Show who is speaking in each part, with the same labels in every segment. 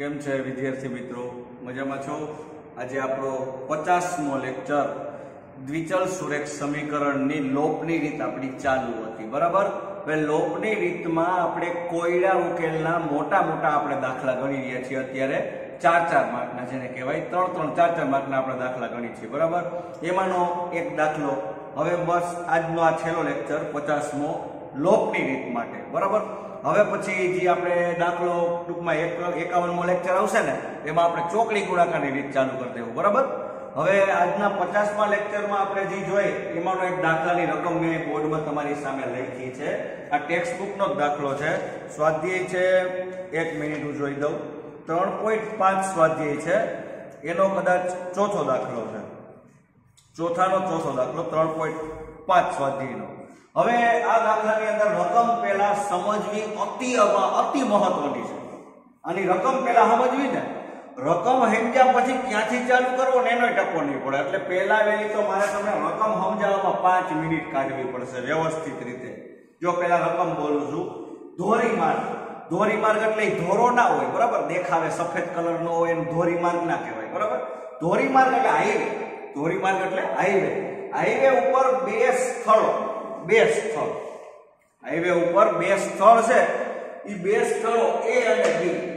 Speaker 1: કેમ છે વિદ્યાર્થી મિત્રો? મજામાં છો? આજે આપણો પચાસમો લેક્ચર દ્વિચલ સુરેખ સમીકરણની લોપની રીત આપણી ચાલુ હતી, બરાબર? હવે લોપની રીતમાં આપણે કોયડા ઉકેલના મોટા મોટા આપણે દાખલા ગણી રહ્યા છીએ અત્યારે. ચાર ચાર માર્કના જેને કહેવાય, ત્રણ ત્રણ ચાર ચાર માર્કના આપણે દાખલા ગણી છીએ, બરાબર? એમાંનો એક દાખલો હવે બસ આજનો આ છેલ્લો લેક્ચર પચાસમો લોપની રીત માટે, બરાબર? હવે પછી જે આપણે દાખલો ટૂંકમાં એક એકાવનમો લેક્ચર આવશે ને, એમાં આપણે ચોકડી ગુણાકારની રીત ચાલુ કરી દેવું, બરાબર? હવે આજના પચાસમા લેક્ચરમાં આપણે જે જોઈ, એમાંનો એક દાખલાની રકમ મેં બોર્ડમાં તમારી સામે લખી છે. આ ટેક્સ્ટ બુકનો જ દાખલો છે. સ્વાધ્યાય છે, એક મિનિટ હું જોઈ દઉં. ત્રણ પોઈન્ટ પાંચ સ્વાધ્યાય છે. એનો કદાચ ચોથો દાખલો છે. ચોથાનો ચોથો દાખલો, ત્રણ પોઈન્ટ પાંચ સ્વાધ્યાયનો. હવે આ દાખલાની અંદર રકમ પહેલા સમજવી અતિ અતિ મહત્વની છે. આની રકમ પહેલા સમજવી ને. રકમ સમજ્યા પછી ક્યાંથી ચાલુ કરવો ને એનો ટકો નહીં પડે. એટલે પહેલા વહેલી તો મારે તમને રકમ સમજાવવામાં પાંચ મિનિટ કાઢવી પડશે વ્યવસ્થિત રીતે. જો પહેલા રકમ બોલું છું. ધોરીમાર્ગ ધોરીમાર્ગ એટલે ધોરો ના હોય, બરાબર? દેખાવે સફેદ કલર નો હોય ધોરી ધોરીમાર્ગ ના કહેવાય, બરાબર? ધોરીમાર્ગ એટલે હાઈવે. ધોરીમાર્ગ એટલે હાઈવે. હાઈવે ઉપર બે સ્થળો. બે સ્થળ. હાઈવે ઉપર બે સ્થળ છે. એ બે સ્થળો એ અને બી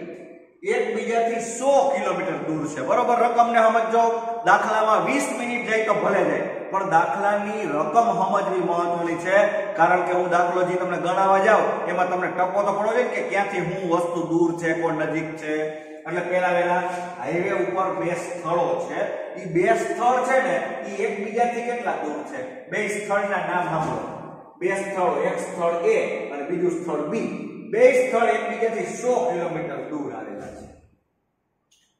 Speaker 1: એકબીજાથી સો કિલોમીટર દૂર છે. બરોબર રકમને સમજો દાખલામાં વીસ મિનિટ જાય તો ભલે જાય. પણ દાખલાની રકમ સમજવી મહત્વની છે. કારણ કે હું દાખલો જે તમને ગણાવવા જાઉં, એમાં તમને ટકો તો પડવો જોઈએ કે ક્યાંથી હું વસ્તુ દૂર છે, કોઈ નજીક છે. એટલે પહેલા વેલા હાઈવે ઉપર બે સ્થળો છે. એ બે સ્થળ છે ને, એ એકબીજાથી કેટલા દૂર છે? બે સ્થળના નામ સાંભળો. બે સ્થળ, એક સ્થળ એ અને બીજું સ્થળ બી. બે સ્થળ એકબીજાથી 100 કિલોમીટર દૂર આવેલા છે.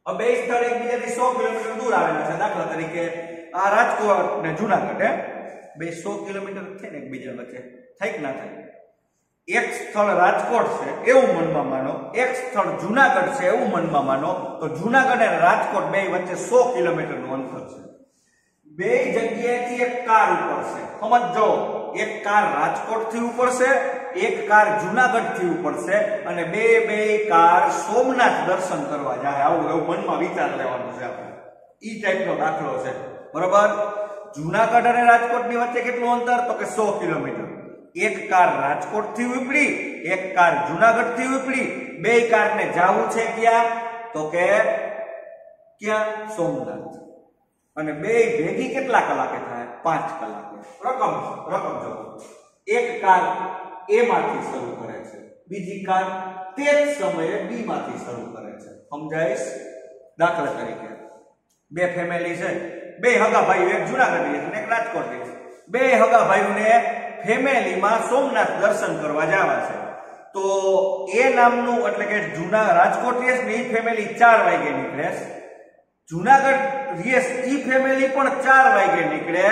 Speaker 1: આ બે સ્થળ એકબીજાથી 100 કિલોમીટર દૂર આવેલા છે. દાખલા તરીકે આ રાજકોટ ને જુનાગઢ, હે? બે 100 કિલોમીટર છે ને એકબીજા વચ્ચે. થાય કે ના થાય? એક સ્થળ રાજકોટ છે, એવું મનમાં માનો. એક સ્થળ જુનાગઢ છે, એવું મનમાં માનો. તો જુનાગઢ અને રાજકોટ બે વચ્ચે સો કિલોમીટરનું અંતર છે. બે જગ્યાએથી એક કાર ઉપર છે. સમજો એક કાર રાજકોટથી છે, એક કાર જુનાગઢથી છે, અને બે બે કાર સોમનાથ દર્શન કરવા જાય. આવું એવું મનમાં વિચાર લેવાનો છે આપણે. ઈ ટાઈપનો દાખલો છે. બરોબર? જુનાગઢ અને રાજકોટની વચ્ચે કેટલું અંતર? તો કે સો કિલોમીટર. એક કાર રાજકોટથી ઉપડી, એક કાર જુનાગઢથી ઉપડી, બે કારને જવું છે ક્યાં? તો કે ક્યાં? સોમનાથ. અને બે ભેગી કેટલા કલાકે થાય? પાંચ કલાકે. રકમ રકમ જો એક કાર એ માંથી શરૂ કરે છે. બીજી કાર તે જ સમયે બી માંથી શરૂ કરે છે. સમજાઈશ? દાખલા તરીકે. બે ફેમિલી છે. બે હગા ભાઈઓ એક જુનાગઢની છે એક રાજકોટ રહે છે. બે હગા ભાઈઓને ફેમિલીમાં સોમનાથ દર્શન કરવા જવા છે. તો એ નામનું એટલે કે જૂના રાજકોટ એ ફેમિલી ચાર વાગે નીકળે જુનાગઢ યસ ઈ ફેમિલી પણ ચાર વાગે નીકળે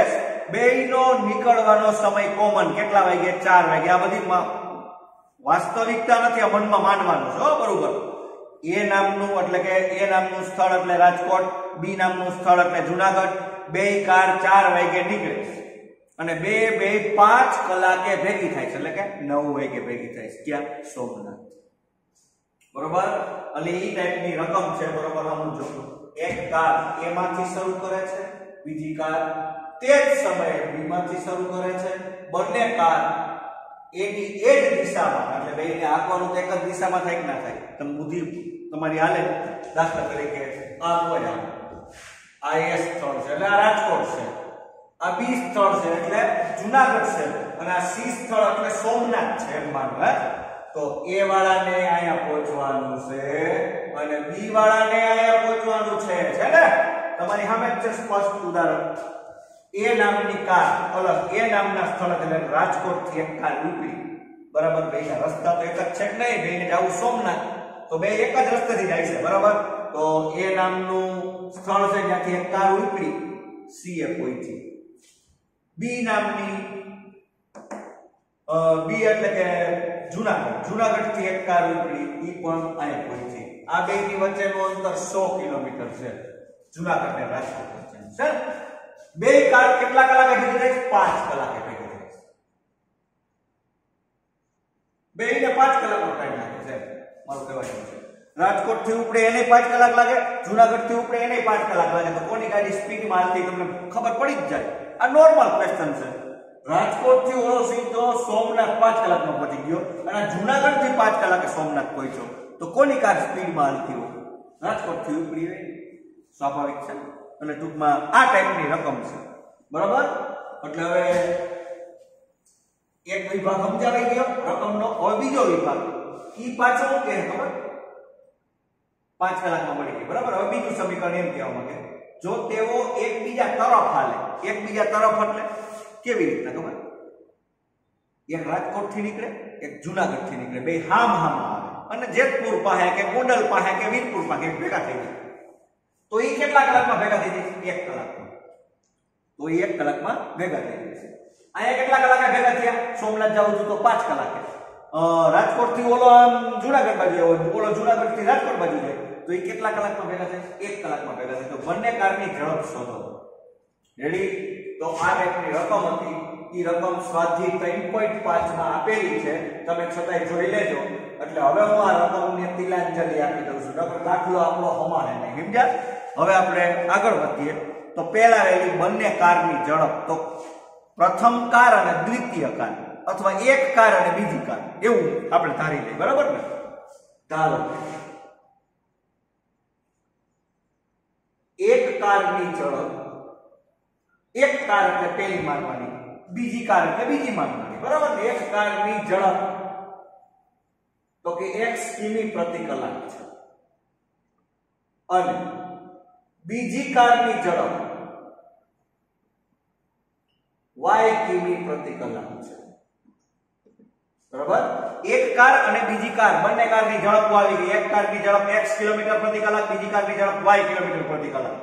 Speaker 1: બેયનો નીકળવાનો સમય કોમન કેટલા વાગે? ચાર વાગે. આ બધી વાસ્તવિકતા નથી, આ મનમાં માનવાનું છે બરોબર. એ નામનું એટલે કે એ નામનું સ્થળ એટલે રાજકોટ, બી નામનું સ્થળ એટલે જુનાગઢ બે કાર ચાર વાગે નીકળે અને બે બે, પાંચ કલાકે ભેગી થાય છે. એટલે કે નવ વાગે ભેગી થાય છે. ક્યાં? સોમનાથ. બરોબર? એટલે એ ટાઈપની રકમ છે. બરોબર? સમજો એક કાર એમાંથી શરૂ કરે છે. બીજી કાર તે જ સમયે બીમાંથી શરૂ કરે છે. બંને કાર એની એ જ દિશામાં, એટલે બેને તો એક જ દિશામાં થાય કે ના થાય? તમે બુદ્ધિ, તમારી હાલે? દાખલા તરીકે આ કોઈ આમ આ એ સ્થળ છે. એટલે આ રાજકોટ છે. આ બી સ્થળ છે એટલે જુનાગઢ છે અને આ સી સ્થળ એટલે સોમનાથ છે એમ માનો હે? તો એ વાળાને અહીંયા પહોંચવાનું છે અને બી વાળાને અહીંયા પહોંચવાનું છે છે ને? તમારી સામે જ છે સ્પષ્ટ ઉદાહરણ. એ નામની કાર, અલગ, એ નામના સ્થળ એટલે રાજકોટથી એક કાર ઉપડી. બરાબર બે રસ્તા તો એક જ છે કે નહીં? બેને જવું સોમનાથ. તો બે એક જ રસ્તેથી જાય છે, બરાબર? તો એ નામનું સ્થળ છે જ્યાંથી એક કાર ઉપડી. સી એ પહોંચી. બી નામની બી એટલે કે જુનાગઢ. જુનાગઢથી એક કાર ઉપડી એ પણ અહીં પહોંચી આ બે ની વચ્ચેનું અંતર 100 કિલોમીટર છે. જુનાગઢ ને રાજકોટ વચ્ચે છે બે કાર કેટલા કલાકે ભેગી થાય 5 કલાકે ભેગી થાય બે ને 5 કલાકનો ટાઈમ લાગે છે. મારું કહેવાનું છે. રાજકોટથી ઉપડે એને પાંચ કલાક લાગે જુનાગઢથી ઉપડે એને પાંચ કલાક લાગે. તો કોની ગાડી સ્પીડમાં હાલતી તમને ખબર પડી જ જાય. આ નોર્મલ ક્વેશ્ચન છે. રાજકોટથી ઓળો સીધો સોમનાથ પાંચ કલાકમાં પહોંચી ગયો અને જુનાગઢથી પાંચ કલાકે સોમનાથ પહોંચ્યો. તો કોની કાર સ્પીડમાં હાલતી હોય? રાજકોટથી ઉપડી હોય સ્વાભાવિક છે. અને ટૂંકમાં આ ટાઈપની રકમ છે. બરાબર? એટલે હવે એક વિભાગ સમજાવી ગયો રકમનો. હવે બીજો વિભાગ. ઈ પાછો કે ખબર? પાંચ કલાકમાં મળી ગઈ. બરાબર? હવે બીજું સમીકરણ એમ કહેવા માંગે. જો તેઓ એકબીજા તરફ હાલે, એકબીજા તરફ એટલે કેવી રીતના ખબર? એક રાજકોટથી નીકળે, એક જુનાગઢથી નીકળે. બે હામ હામ આવે. અને જેતપુર પાસે કે ગોંડલ પાસે કે વીરપુર પાસે ભેગા થઈ જાય. તો એ કેટલા કલાકમાં ભેગા થઈ જાય? એક કલાકમાં. તો એ એક કલાકમાં ભેગા થઈ જાય. અહીંયા કેટલા કલાકે ભેગા થયા? સોમનાથ જાવું છું તો પાંચ કલાકે. રાજકોટથી ઓલો આમ જુનાગઢ બાજુ આવ્યો. ઓલો જુનાગઢથી રાજકોટ બાજુ જાય. તો એ કેટલા કલાકમાં ભેગા થાય? એક કલાકમાં ભેગા થાય. તો બંને કારની ઝડપ શોધો. રેડી તો આ ટાઈપની રકમ હતી. એ રકમ સ્વાધ્યાય ત્રણ પોઈન્ટ પાંચમાં આપેલી છે. તમે છતાંય જોઈ લેજો. એટલે હવે હું આ રકમને તિલાંજલિ આપી દઉં છું. નકર દાખલો આપણો હમારે નહીં. સમજ્યા? હવે આપણે આગળ વધીએ. તો પહેલા રહેલી બંને કારની ઝડપ. તો પ્રથમ કાર અને દ્વિતીય કાર. અથવા એક કાર અને બીજી કાર. એવું આપણે ધારી લઈએ. બરાબર ને? ધારો એક કારની ઝડપ એક કાર એટલે પહેલી માનવાની બીજી કાર એટલે બીજી માનવાની બરાબર? એક કારની ઝડપ તો કે x કિમી પ્રતિ કલાક છે. અને બીજી કારની ઝડપ y કિમી પ્રતિ કલાક છે. બરાબર? એક કાર અને બીજી કાર. બંને કારની ઝડપ આવી ગઈ. એક કારની ઝડપ x કિલોમીટર પ્રતિ કલાક, બીજી કારની ઝડપ y કિલોમીટર પ્રતિ કલાક.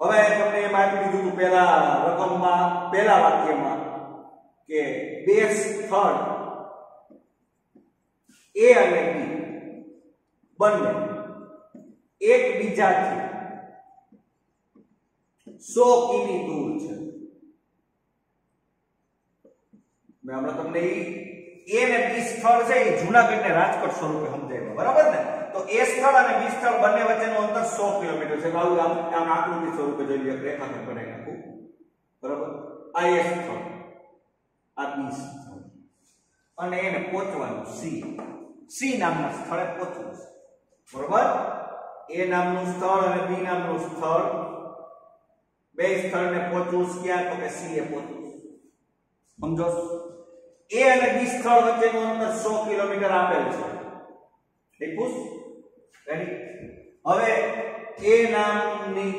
Speaker 1: હવે તમને એમ આપી દીધું હતું પહેલા રકમમાં, પહેલા વાક્યમાં કે બે સ્થળ A અને B બંને એકબીજાથી 100 કિમી દૂર છે. મેં હમણાં તમને ઈ ને B સ્થળ છે એ જૂનાગઢ ને રાજકોટ સ્વરૂપે સમજાવ્યું, બરાબર ને? તો એ સ્થળ અને બી સ્થળ બંને વચ્ચેનું અંતર 100 કિલોમીટર છે. આવું આમ આમ આકૃતિ સ્વરૂપે જોઈ લો રેખાખંડ બનાવી નાખું. બરાબર? આ એ સ્થળ. આ બી સ્થળ. અને એને પહોંચવાનું સી. સી નામના સ્થળે પહોંચવું બરાબર? એ નામનું સ્થળ અને બી નામનું સ્થળ. બે સ્થળને પહોંચવું ક્યાં? તો કે સી એ પહોંચવું સમજો? A અને B સ્થળ વચ્ચેનું અંતર 100 કિલોમીટર આપેલ છે. ઠીક રેડી હવે A નામની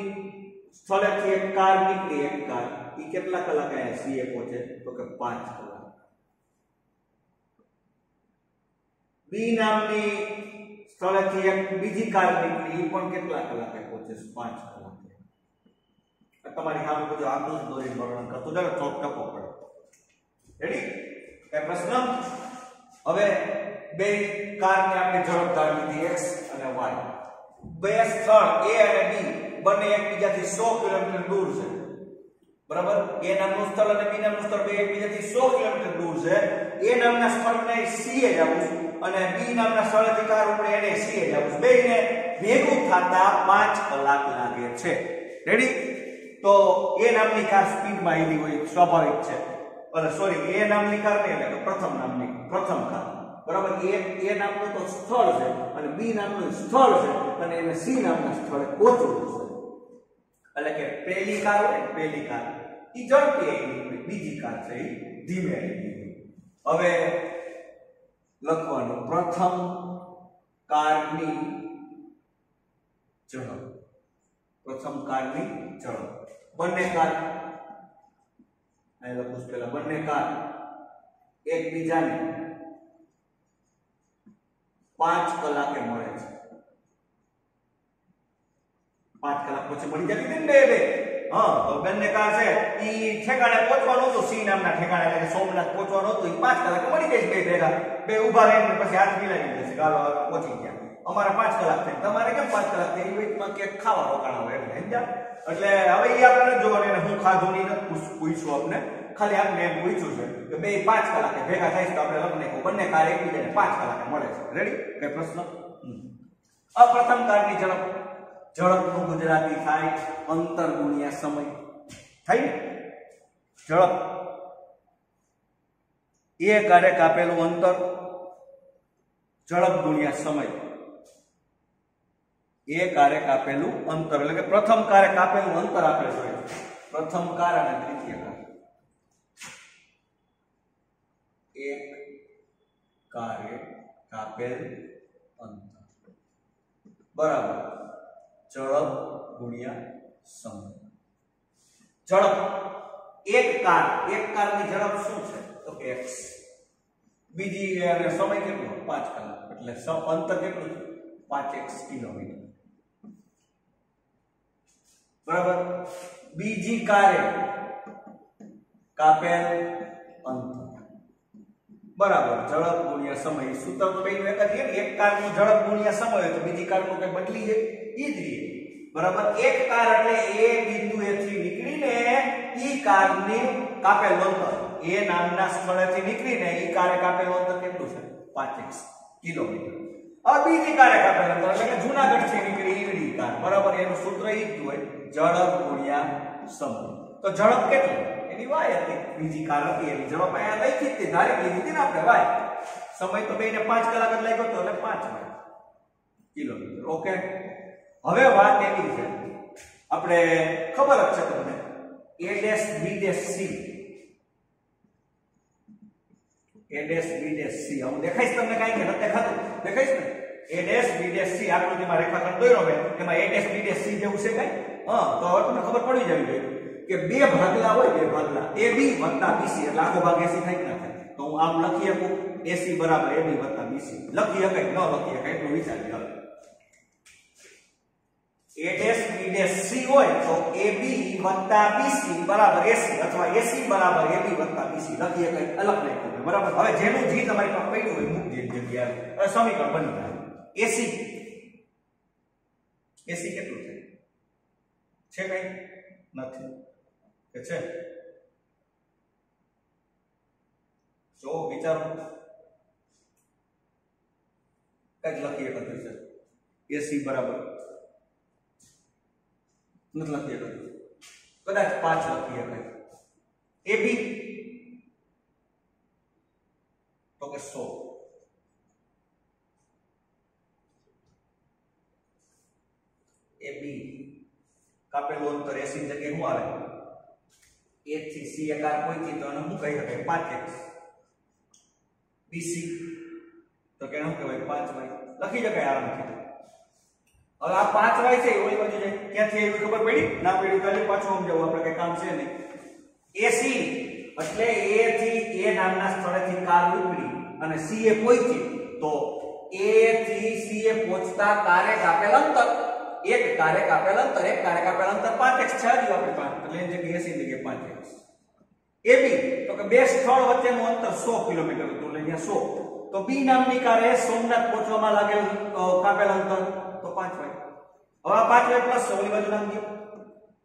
Speaker 1: સ્થળેથી એક કાર નીકળી, એક કાર. ઈ કેટલા કલાકે અહીંયા C એ પહોંચે? તો કે 5 કલાક. B નામની સ્થળેથી એક બીજી કાર નીકળી, ઈ પણ કેટલા કલાકે પહોંચે? છે 5 કલાકે. આ તમારી સામે બધું આકૃતિ દોરી વર્ણન કરતું જાય ચોક ટકો પડે રેડી કઈ પ્રશ્ન? હવે બે કારની આપણે ઝડપ ધારવી લીધી x અને y બે સ્થળ a અને b બંને એકબીજાથી 100 કિલોમીટર દૂર છે. બરાબર? a નામનું સ્થળ અને b નામનું સ્થળ બે એકબીજાથી 100 કિલોમીટર દૂર છે. a નામના સ્થળને c એ જાવું અને b નામના સ્થળેથી કાર ઉપર એને c એ જાવું બેને ભેગું થતા 5 કલાક લાગે છે. રેડી તો a નામની કાર સ્પીડમાં આવી હોય, સ્વાભાવિક છે. અરે સોરી એ નામની કાર નહીં એટલે પ્રથમ નામની, પ્રથમ કાર બરાબર? એ એ નામનું તો સ્થળ છે અને બી નામનું સ્થળ છે અને એને સી નામના સ્થળે પહોંચવું છે એટલે કે પહેલી કાર હોય પહેલી કાર એ ઝડપી આવી બીજી કાર છે એ ધીમે આવી હવે લખવાનું, પ્રથમ કારની ઝડપ પ્રથમ કારની ઝડપ બંને કાર અહીં લખું છું પેલા બંને કાર એકબીજાને પાંચ કલાકે મળે છે પાંચ કલાક પછી મળી જતી હતી ને બે બે હા તો બંને કાર છે ઈ ઠેકાણે પહોંચવાનું હતું સી નામના ઠેકાણે એટલે કે સોમનાથ પહોંચવાનું હતું ઈ પાંચ કલાકે મળી જાય છે બે ભેગા બે ઊભા રહીને પછી હાથ મિલાવી દેશે ગાલો પહોંચી ગયા અમારે પાંચ કલાક થાય તમારે કેમ પાંચ કલાક થાય એ વેટમાં ક્યાંક ખાવા રોકાણ હોય એટલે સમજ્યા એટલે હવે એ આપણે જોવાનું હું ખાધું નહીં પૂછ્યું આપણે ખાલી આપણે એમ પૂછ્યું છે કે બે પાંચ કલાકે ભેગા થાય તો આપણે લગ્ન બંને કાર એકબીજાને પાંચ કલાકે મળે છે. રેડી કઈ પ્રશ્ન? આ પ્રથમ કારની ઝડપ. ઝડપનું ગુજરાતી થાય અંતર ગુણ્યા સમય. ને? ઝડપ. એ કારે કાપેલું અંતર, ઝડપ ગુણ્યા સમય. એ કારે કાપેલું અંતર એટલે કે પ્રથમ કારે કાપેલું અંતર આપણે જોઈએ પ્રથમ કાર અને દ્વિતીય કાર એક કારે કાપેલ અંતર બરાબર ઝડપ ગુણ્યા સમય ઝડપ એક કાર એક કારની ઝડપ શું છે? તો કે x. બીજી, અને સમય કેટલો? 5 કલાક. એટલે સ- અંતર કેટલું છે? 5x kilometre. બરાબર? બીજી કારે કાપેલ અંતર બરાબર ઝડપ ગુણ્યા સમય. સૂત્ર તો બેનું એક જ એક કારનું ઝડપ ગુણ્યા સમય તો બીજી કારનું કઈ બદલી જાય ઈ જ રહે બરાબર? એક કાર એટલે એ બિંદુએથી નીકળીને ઈ કારની કાપેલ અંતર એ નામના સ્થળેથી નીકળીને ઈ કારે કાપેલ અંતર કેટલું છે? 5 કિલોમીટર. હવે બીજી કારે કાપેલ અંતર એટલે કે જૂનાગઢથી નીકળી ઈવડી બરાબર, એનું સૂત્ર ઈ જ હોય ઝડપ ગુણ્યા સમય તો ઝડપ કેટલી? એની વાય હતી. બીજી કાર હતી, એની ઝડપ અહીંયા લખી હતી. ધારી લીધી હતી ને આપણે, વાય. સમય તો બેને 5 કલાક જ લાગ્યો હતો, એટલે 5 વાય કિલોમીટર. ઓકે? હવે વાત એવી છે. આપણે ખબર જ છે તમને. A dash b dash c. A dash b dash c. હું દેખાઈશ તમને કાંઈ કે નથી દેખાતું? દેખાઈશ ને? A dash b dash c આકૃતિમાં રેખાખંડ દોર્યો મેં એમાં a dash b dash c જેવું છે કાંઈ હા, તો હવે તમને ખબર પડી જવી જોઈએ કે બે ભાગલા હોય બે ભાગલા. Ab વત્તા bc એટલે આખો ભાગ ac થાય કે ના થાય? તો હું આમ લખી શકું. Ac બરાબર ab વત્તા bc લખી શકાય ન લખી શકાય, એટલું વિચારી લો a dash b dash c હોય, તો ab વત્તા bc બરાબર ac અથવા ac બરાબર ab વત્તા bc લખીએ કઈ અલગ લખ્યું હોય બરાબર? હવે જેનું જી તમારી પાસે પડ્યું હોય મૂક દેજો જગ્યાએ. હવે સમીકરણ બની જાય. Ac ac કેટલું છે છે કઈ નથી કે છે જો વિચારો કઈ લખીએ કતું છે ac બરાબર નથી લખી શકતું કદાચ પાંચ લખી શકાય એ બી તો કે સો એ બી કાપેલું અંતર એસી જગ્યાએ શું આવે? એ થી સી એ કાર પહોંચી તો એને શું કહી શકાય? પાંચ એક્સ બીસી તો કે શું કહેવાય? પાંચ વાય લખી શકાય આરામથી હવે આ પાંચ વાય છે, એ ઓલી બાજુ જાય ક્યાંથી એવી ખબર પડી? ના પડી, તો હજી પાછું સમજાવું. આપણે કઈ કામ છે નહીં. એસી એટલે એ થી એ નામના સ્થળેથી કાર ઉપડી અને સી એ પહોંચી તો એ થી સી એ પહોંચતા કારે કાપેલ અંતર. એક કારે કાપેલ અંતર એક કારે કાપેલ અંતર 5x છે હજી આપણી પાસે એટલે એની જગ્યાએ 80 ની જગ્યાએ 5x એ બી તો કે બે સ્થળ વચ્ચેનું અંતર 100 કિલોમીટર હતું એટલે અહીંયા 100 તો બી નામની કારે સોમનાથ પહોંચવામાં લાગેલ અ, કાપેલ અંતર તો 5y હવે આ 5y પ્લસ ઓલી બાજુ નામ દો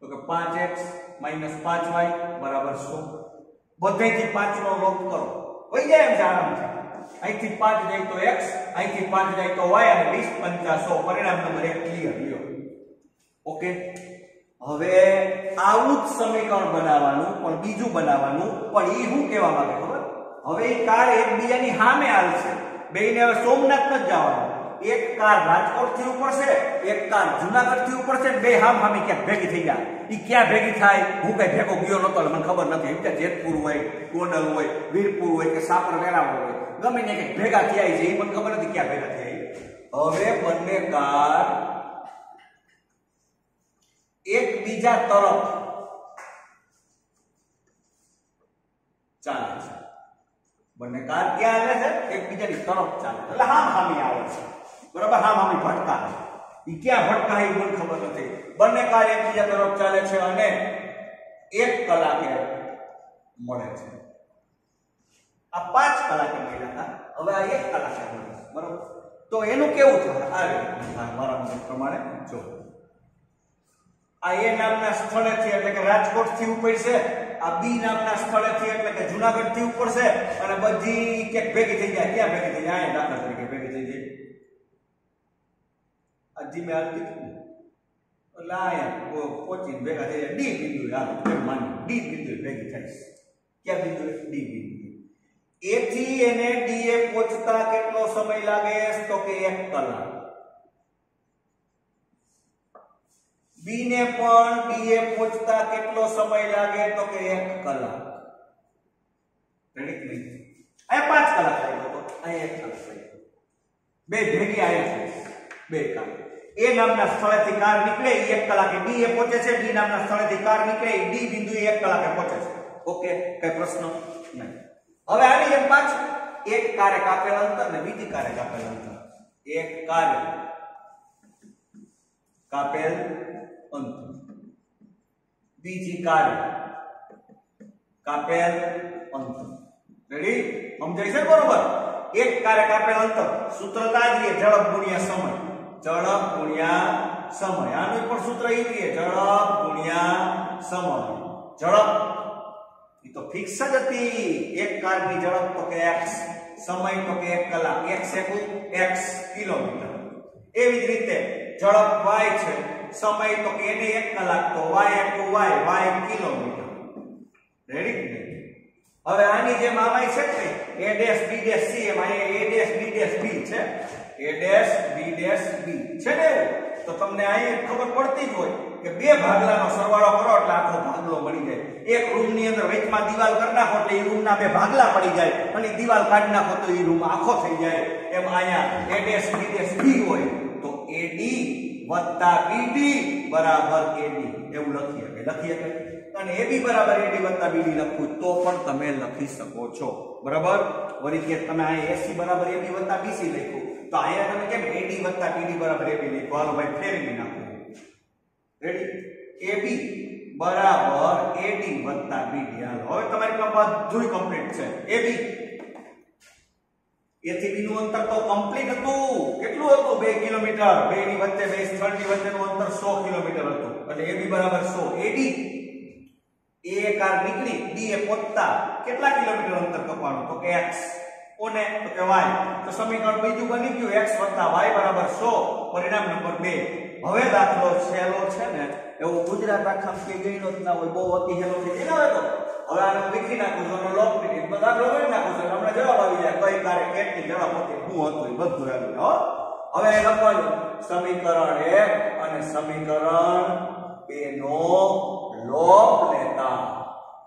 Speaker 1: તો કે 5x 5y બરાબર 100 બધેથી 5 નો લોપ કરો વઈ જાય એમ છે આરામથી અહીંથી 5 જાય તો x અહીંથી 5 જાય તો y અને 20 50 100 પરિણામ નંબર 1 ક્લિયર લ્યો ઓકે? હવે આવું જ સમીકરણ બનાવવાનું, પણ બીજું બનાવવાનું, પણ એ શું કહેવા માંગે, ખબર? હવે એ કાર એકબીજાની સામે આવશે બેને હવે સોમનાથ જ જવાનું. એક કાર રાજકોટથી ઉપડશે એક કાર જુનાગઢથી ઉપડશે ને બે હામ હામી ક્યાંક ભેગી થઈ જાય. એ ક્યાં ભેગી થાય? હું કઈ ભેગો ગયો નતો મને ખબર નથી. એમ કે જેતપુર હોય, ગોંડલ હોય, વીરપુર હોય કે સાપર વેરાવળ હોય, ગમે ને ભેગા થયા છે એ મને ખબર નથી ક્યાં ભેગા થયા હવે બંને કાર એકબીજા તરફ. ચાલે છે. બંને કાર ક્યાં આવે છે? એકબીજાની તરફ ચાલે છે. એટલે હામ હામી આવે છે. બરાબર હામ હામી ભટકા એ ક્યાં ભટકા એ મને ખબર નથી. બંને કાર એકબીજા તરફ ચાલે છે અને એક કલાકે મળે છે. આ પાંચ કલાકે મળ્યા હતા. હવે આ એક કલાકે મળે છે. બરાબર? તો એનું કેવું થાય આ રીતે. મારા પ્રમાણે જો. આ એ નામના સ્થળેથી એટલે કે રાજકોટથી ઉપડશે, આ બી નામના સ્થળેથી એટલે કે જુનાગઢથી ઉપડશે અને બધી ક્યાંક ભેગી થઈ જાય, ક્યાં ભેગી થઈ જાય? અહીંયા દાખલા તરીકે ભેગી થઈ જાય. આ ધીમે હાલતી હતી ને એટલે અહીંયા પો- પહોંચીને ભેગા થઈ જાય. ડી બિંદુ હાલ, એમ માની. ડી બિંદુ ભેગી થઈશ. ક્યાં બિંદુ ડી બિંદુ એ થી એને ડી એ પહોંચતા કેટલો સમય લાગે? તો કે એક કલાક. બી ને પણ ડી એ પહોંચતા કેટલો સમય લાગે તો કે એક કલાક. રેડી નહીં અહીંયા પાંચ કલાક લાગ્યો તો અહીંયા એક કલાક લાગ્યો બે ભેગી આયા છે. બે કાર એ નામના સ્થળેથી કાર નીકળે એ એક કલાકે ડી એ પહોંચે છે. બી નામના સ્થળેથી કાર નીકળે એ ડી બિંદુએ એક કલાકે પહોંચે છે. ઓકે કઈ પ્રશ્ન? નહીં. હવે આની જેમ પાછું એક કારે કાપેલ અંતર ને બીજી કારે કાપેલ અંતર. એક કારે કાપેલ અંતર બીજી કાર્ય કાપેલ અંતર રેડી સમજાય છે બરોબર? એક કારે કાપેલ અંતર. સૂત્ર તાજીએ ઝડપ ગુણ્યા સમય. ઝડપ ગુણ્યા સમય. આનું પણ સૂત્ર ઈ છે, ઝડપ ગુણ્યા સમય. ઝડપ. ઈ તો ફિક્સ જ હતી. એક કારની ઝડપ તો કે x, સમય તો કે 1 કલાક. x એકુ x કિલોમીટર. એવી જ રીતે ઝડપ y છે. સમય તો કે એને 1 કલાક તો y એકુ y y કિલોમીટર. રેડી હવે આની જેમ આમાંય છે ને a dash b dash c એમ. અહીંયા a dash b dash b છે. A dash b dash b છે ને? તો તમને અહીં ખબર પડતી જ હોય કે બે ભાગલાનો સરવાળો કરો એટલે આખો ભાગલો મળી જાય. એક રૂમની અંદર વચમાં દીવાલ કરી નાખો એટલે એ રૂમના બે ભાગલા પડી જાય અને દીવાલ કાઢી નાખો તો એ રૂમ આખો થઈ જાય. એમ અહીંયા a dash b dash b હોય. તો ad વત્તા bd બરાબર ad એવું લખી શકે લખી શકે અને ab બરાબર ad વત્તા bd લખવું તો પણ તમે લખી શકો છો. બરાબર? વળી તમે આ ac બરાબર ab વત્તા bc લખ્યું, તો અહીંયા તમે કેમ ad વત્તા bd બરાબર ab લખ્યું? હાલો ભાઈ, ફેરવી નાખો. રેડી ab બરાબર ad વત્તા bd હાલો, હવે તમારી પાસે બધું કમ્પ્લીટ છે. ab a થી b નું અંતર તો કમ્પ્લીટ હતું. કેટલું હતું? 2 કિલોમીટર. બે ની વચ્ચે, બે સ્થળની વચ્ચેનું અંતર 100 કિલોમીટર હતું. એટલે ab બરાબર 100 ad એ કાર નીકળી બી એ પોતા. કેટલા કિલોમીટર અંતર કપાણું? તો કે x. ઓને તો કે y. તો સમીકરણ બીજું બની ગયું. X y બરાબર 100 પરિણામ નંબર 2 હવે દાખલો છેલ્લો છે ને. એવો ગુજરાત આખામાં કે જ ના હોય. બહુ અતિ હેલો થઈ ને હવે તો હવે આને લીખી નાખું છું અને લોક નીકળી બધો દાખલો નાખું છું હમણાં જવાબ આવી જાય. કઈ કારે કેટલી જવાબ હતી શું હતું બધું આવી હો. હવે લખવાનું. સમીકરણ 1 અને સમીકરણ 2 નો લોપ લેતા.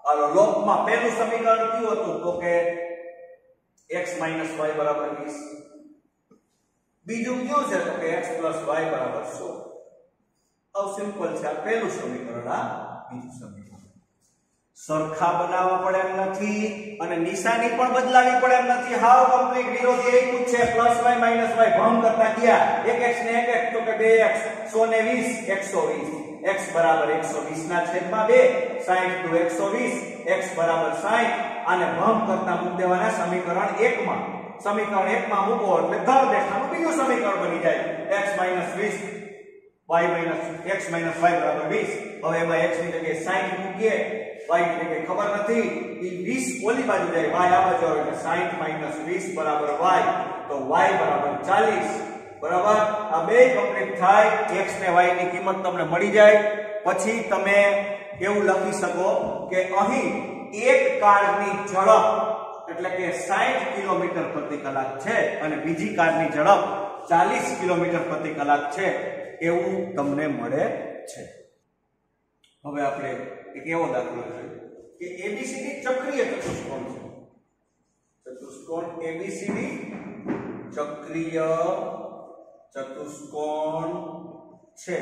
Speaker 1: આલો લોપમાં પહેલું સમીકરણ કયું હતું? તો કે x y બરાબર 20 બીજું કયું છે? તો કે x y બરાબર 100 આવ સિમ્પલ છે આ પહેલું સમીકરણ, આ બીજું સમીકરણ. સરખા બનાવવા પડે એમ નથી અને નિશાની પણ બદલાવી પડે એમ નથી. હાવ કમ્પ્લીટ વિરોધી એ પૂછે પ્લસ y માઇનસ y, ભંગ કરતા ગયા. એક x ને એક એક્સ તો કે 2x 100 ને 20 120 x બરાબર 120 ના છેદમાં 2 60 એકસો 120 x બરાબર 60 આને ભંગ કરતા મૂક દેવાના સમીકરણ 1 માં સમીકરણ 1 માં મૂકો એટલે ઘર દેખાનું બીજું સમીકરણ બની જાય. X 20 y minus x minus y બરાબર 20 હવે એમાં x ની જગ્યાએ 60 મૂકીએ. Y એટલે કે ખબર નથી, એ 20 ઓલી બાજુ જાય. y આ બાજુ આવે એટલે 60 minus 20 બરાબર y તો y બરાબર 40 બરાબર? આ બે કમ્પ્લીટ થાય. x ને y ની કિંમત તમને મળી જાય. પછી તમે એવું લખી શકો કે અહીં એક કારની ઝડપ એટલે કે 60 કિલોમીટર પ્રતિ કલાક છે અને બીજી કારની ઝડપ 40 કિલોમીટર પ્રતિ કલાક છે. એવું તમને મળે છે. હવે આપણે એક એવો દાખલો છે કે એબીસીડી ચક્રીય ચતુષ્કોણ છે. ચતુષ્કોણ એબીસીડી ચક્રીય ચતુષ્કોણ છે.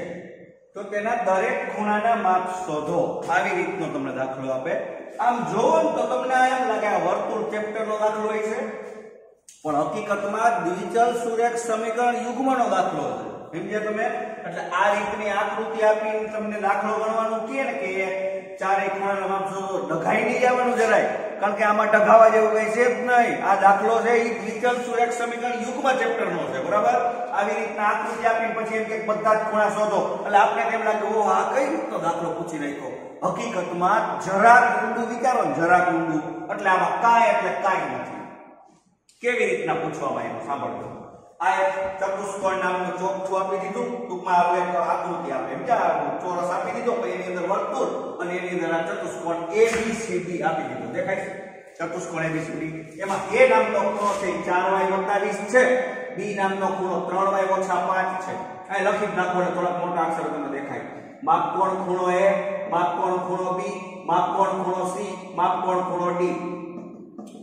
Speaker 1: તો તેના દરેક ખૂણાના માપ શોધો. આવી રીતનો તમને દાખલો આપે. આમ જોવો તો તમને એમ લાગે આ વર્તુળ ચેપ્ટરનો દાખલો હોય છે. પણ હકીકતમાં દ્વિચલ સુરેખ સમીકરણ યુગ્મનો દાખલો છે. સમજ્યા તમે? એટલે આ રીતની આકૃતિ આપીને તમને દાખલો ગણવાનું કહે ને કે ચારે માં માપ શોધો ડઘાઈ નહીં જવાનું જરાય. કારણ કે આમાં ડઘાવા જેવું કઈ છે નહીં. આ દાખલો છે એ દ્વિચલ સુરેખ સમીકરણ યુગ્મ ચેપ્ટરનો છે, બરાબર? આવી રીતના આકૃતિ આપીને પછી એમ કે બધા જ ખૂણા શોધો. એટલે આપણે તેમ લાગે આ કઈ રીતનો દાખલો પૂછી નાખ્યો હકીકતમાં જરાક ઊંડું વિચારો ને જરાક ઊંડું. એટલે આમાં કાંઈ એટલે કાંઈ નથી. કેવી રીતના પૂછવામાં આવ્યું? સાંભળજો. આ એક ચતુષ્કોણ નામનું ચોકઠું આપી દીધું ટૂંકમાં આપણે એક આકૃતિ આપે એમ કે આ ચોરસ આપી દીધો પછી એની અંદર વર્તુળ અને એની અંદર આ ચતુષ્કોણ ABCD આપી દીધું દેખાય છે ચતુષ્કોણ ABCD એમાં A નામનો ખૂણો છે 4y 20 છે B નામનો ખૂણો 3y 5 છે આ લખી જ નાખો એટલે થોડાક મોટા અક્ષર તમને દેખાય માપકોણ ખૂણો A માપકોણ ખૂણો B માપકોણ ખૂણો C માપકોણ ખૂણો D.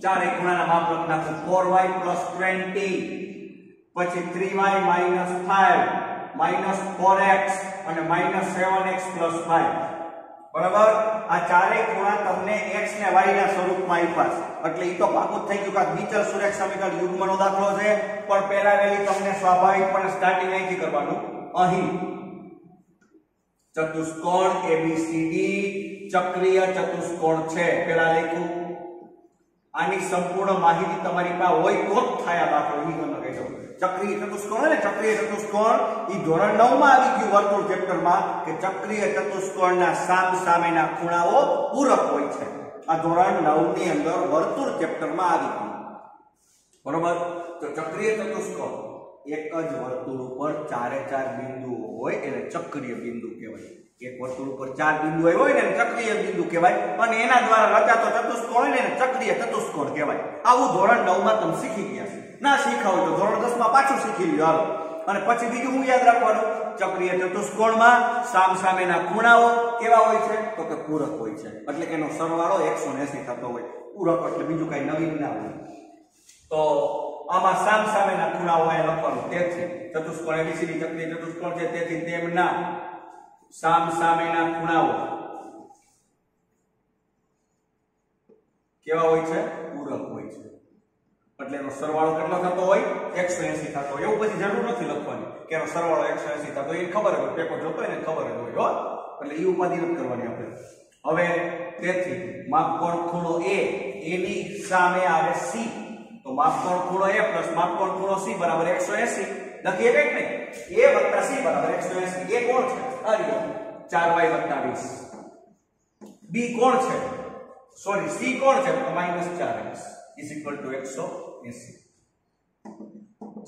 Speaker 1: ચારે ખૂણાના માપ લખી નાખો 4y 20 પછી 3y 5 4x અને 7x 5 બરાબર? આ ચારેય ખૂણા તમને x ને y ના સ્વરૂપમાં આપ્યા છે. એટલે ઈ તો પાકું થઈ ગયું કે દ્વિચલ સુરેખ સમીકરણ યુગ્મનો દાખલો છે. પણ પહેલા વેલી તમને સ્વાભાવિક પણ સ્ટાર્ટિંગ અહીંથી કરવાનું. અહીં. ચતુષ્કોણ ABCD ચક્રીય ચતુષ્કોણ છે. પહેલા લખ્યું. આની સંપૂર્ણ માહિતી તમારી પાસે હોય તો જ થાય આ દાખલો. ઈ ચક્રીય ચતુષ્કોણ હોય ને ચક્રીય ચતુષ્કોણ ઈ ધોરણ 9 માં આવી ગયું વર્તુળ ચેપ્ટરમાં કે ચક્રીય ચતુષ્કોણના સામ સામેના ખૂણાઓ પૂરક હોય છે. આ ધોરણ 9 ની અંદર વર્તુળ ચેપ્ટરમાં આવી ગયું. બરોબર? તો ચક્રીય ચતુષ્કોણ એક જ વર્તુળ ઉપર ચારે ચાર બિંદુઓ હોય એને ચક્રીય બિંદુ કહેવાય. એક વર્તુળ ઉપર ચાર બિંદુ હોય ને ચક્રિય બિંદુ કહેવાય. અને એના દ્વારા રચાતો ચતુષ્કોણ હોય ને ચક્રીય ચતુષ્કોણ કહેવાય. આવું ધોરણ 9 માં તમે શીખી ગયા ના શીખાવ તો ધોરણ 10 માં પાછું શીખી લ્યો હાલો. અને પછી બીજું હું યાદ રાખવાનું ચક્રીય ચતુષ્કોણમાં સામ સામેના ખૂણાઓ કેવા હોય છે? તો કે પૂરક હોય છે. એટલે કે એનો સરવાળો 180 થતો હોય. પૂરક એટલે બીજું કઈ નવીન ના હોય. તો આમાં સામ સામેના ખૂણાઓ એ લખવાનું. તેથી ચતુષ્કોણ ABCD ચક્રીય ચતુષ્કોણ છે. તેથી તેમના સામ સામેના ખૂણાઓ કેવા છે હોય છે? એટલે એનો સરવાળો કેટલો થતો હોય? 180 થતો હોય. એવું પછી જરૂર નથી લખવાની કે એનો સરવાળો 180 થતો એ ખબર હોય. પેપર જોતો હોય ને ખબર હોય, હો. એટલે એ ઉપાધિ નથી કરવાની આપણે. હવે તેથી માપકોણ ખૂણો A? એની સામે આવે C. તો માપકોણ ખૂણો A માપકોણ ખૂણો C 180 લખીએ કે નહીં. A C 180 એ કોણ છે? અરે 4y 20 B કોણ છે? સોરી C કોણ છે? -4x 180 એસી.